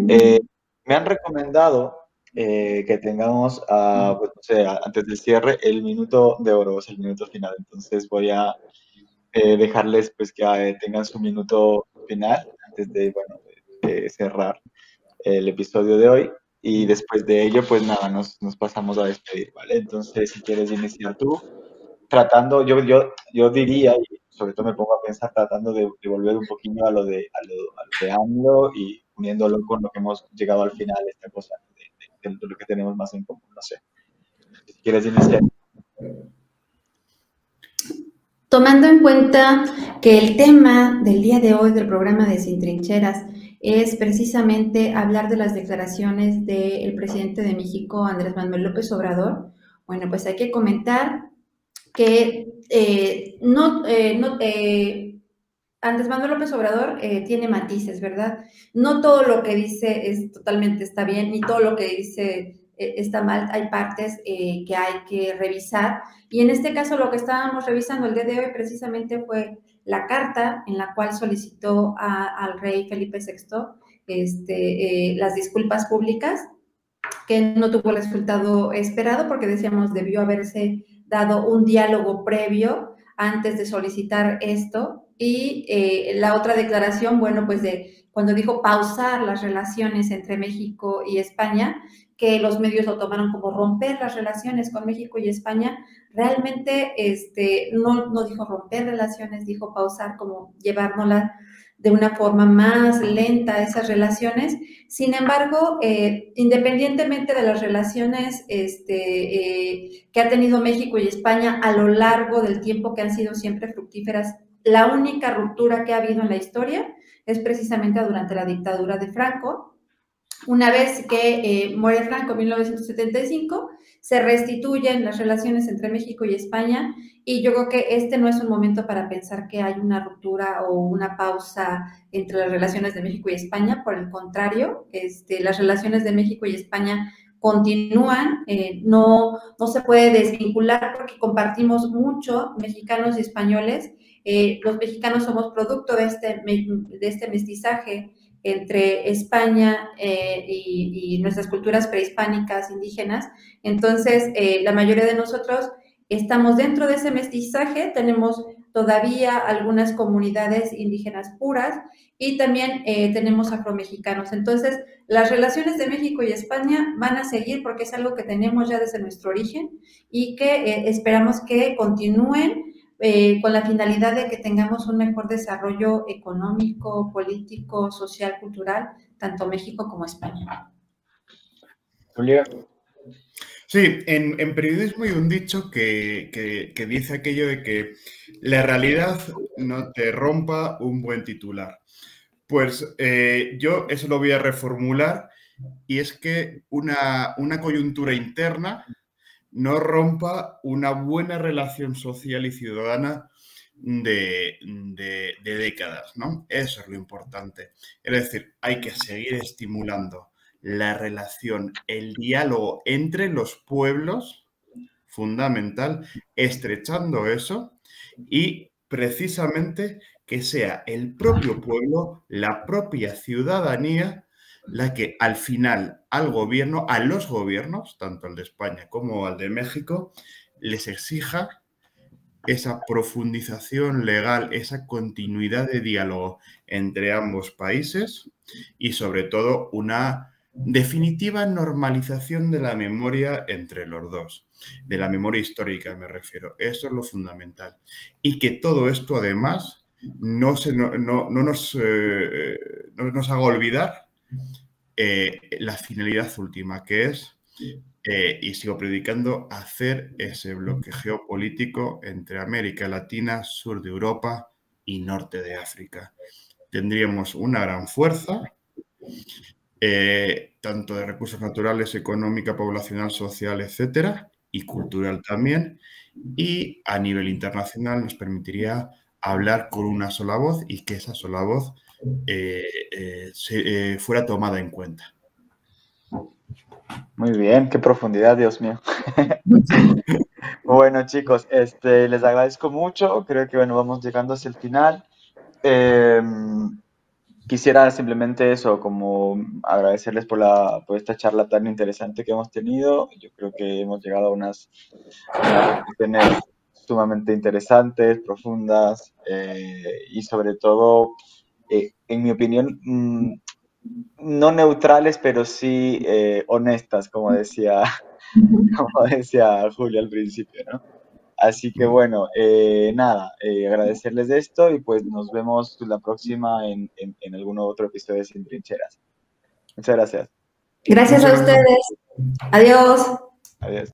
Eh, me han recomendado eh, que tengamos, uh, pues, no sé, antes del cierre, el minuto de oro, o sea, el minuto final. Entonces voy a eh, dejarles pues que tengan su minuto final antes de, bueno, de cerrar el episodio de hoy. Y después de ello, pues nada, nos, nos, pasamos a despedir, ¿vale? Entonces, si quieres iniciar tú, tratando, yo, yo, yo diría, y sobre todo me pongo a pensar, tratando de, volver un poquito a lo de, a lo, de AMLO y uniéndolo con lo que hemos llegado al final, esta cosa de, lo que tenemos más en común, no sé. Si quieres iniciar. Tomando en cuenta que el tema del día de hoy del programa de Sin Trincheras es precisamente hablar de las declaraciones del presidente de México, Andrés Manuel López Obrador. Bueno, pues hay que comentar que eh, no, eh, eh, Andrés Manuel López Obrador tiene matices, ¿verdad? No todo lo que dice es totalmente está bien, ni todo lo que dice está mal, hay partes que hay que revisar. Y en este caso lo que estábamos revisando el día de hoy precisamente fue la carta en la cual solicitó al rey Felipe VI este, eh, las disculpas públicas, que no tuvo el resultado esperado porque decíamos debió haberse dado un diálogo previo antes de solicitar esto. Y eh, la otra declaración, bueno, pues de cuando dijo pausar las relaciones entre México y España, que los medios lo tomaron como romper las relaciones con México y España, realmente este, no, no dijo romper relaciones, dijo pausar, como llevárnosla de una forma más lenta esas relaciones. Sin embargo, eh, independientemente de las relaciones este, eh, que ha tenido México y España a lo largo del tiempo que han sido siempre fructíferas, la única ruptura que ha habido en la historia es precisamente durante la dictadura de Franco, una vez que eh, muere Franco en 1975, se restituyen las relaciones entre México y España y yo creo que este no es un momento para pensar que hay una ruptura o una pausa entre las relaciones de México y España, por el contrario, este, las relaciones de México y España continúan, eh, no, no se puede desvincular porque compartimos mucho mexicanos y españoles. Eh, los mexicanos somos producto de este, de este mestizaje entre España eh, y, nuestras culturas prehispánicas indígenas. Entonces, la mayoría de nosotros estamos dentro de ese mestizaje, tenemos todavía algunas comunidades indígenas puras y también eh, tenemos afromexicanos. Entonces, las relaciones de México y España van a seguir porque es algo que tenemos ya desde nuestro origen y que eh, esperamos que continúen eh, con la finalidad de que tengamos un mejor desarrollo económico, político, social, cultural, tanto México como España. Julia. Sí, en, periodismo hay un dicho que, dice aquello de que la realidad no te rompa un buen titular. Pues eh, yo eso lo voy a reformular y es que una, coyuntura interna no rompa una buena relación social y ciudadana de, décadas, ¿no? Eso es lo importante. Es decir, hay que seguir estimulando la relación, el diálogo entre los pueblos, fundamental, estrechando eso y precisamente que sea el propio pueblo, la propia ciudadanía, la que al final al gobierno, a los gobiernos, tanto el de España como al de México, les exija esa profundización legal, esa continuidad de diálogo entre ambos países y sobre todo una definitiva normalización de la memoria entre los dos, de la memoria histórica me refiero. Eso es lo fundamental. Y que todo esto además no, se, no, nos, eh, nos, haga olvidar eh, la finalidad última, que es, eh, y sigo predicando, hacer ese bloque geopolítico entre América Latina, sur de Europa y norte de África. Tendríamos una gran fuerza eh, tanto de recursos naturales, económica, poblacional, social, etcétera, y cultural también. Y a nivel internacional nos permitiría hablar con una sola voz y que esa sola voz eh, eh, fuera tomada en cuenta. Muy bien, qué profundidad, Dios mío. bueno, chicos, este, les agradezco mucho. Creo que bueno, vamos llegando hacia el final. Em, quisiera simplemente eso, como agradecerles por, la, por esta charla tan interesante que hemos tenido. Yo creo que hemos llegado a unas, unas sumamente interesantes, profundas eh, y sobre todo, eh, en mi opinión, mm, no neutrales, pero sí eh, honestas, como decía, como decía Julia al principio, ¿no? Así que bueno, eh, nada, eh, agradecerles de esto y pues nos vemos la próxima en, en, en algún otro episodio de Sin Trincheras. Muchas gracias. Gracias a ustedes. Adiós. Adiós.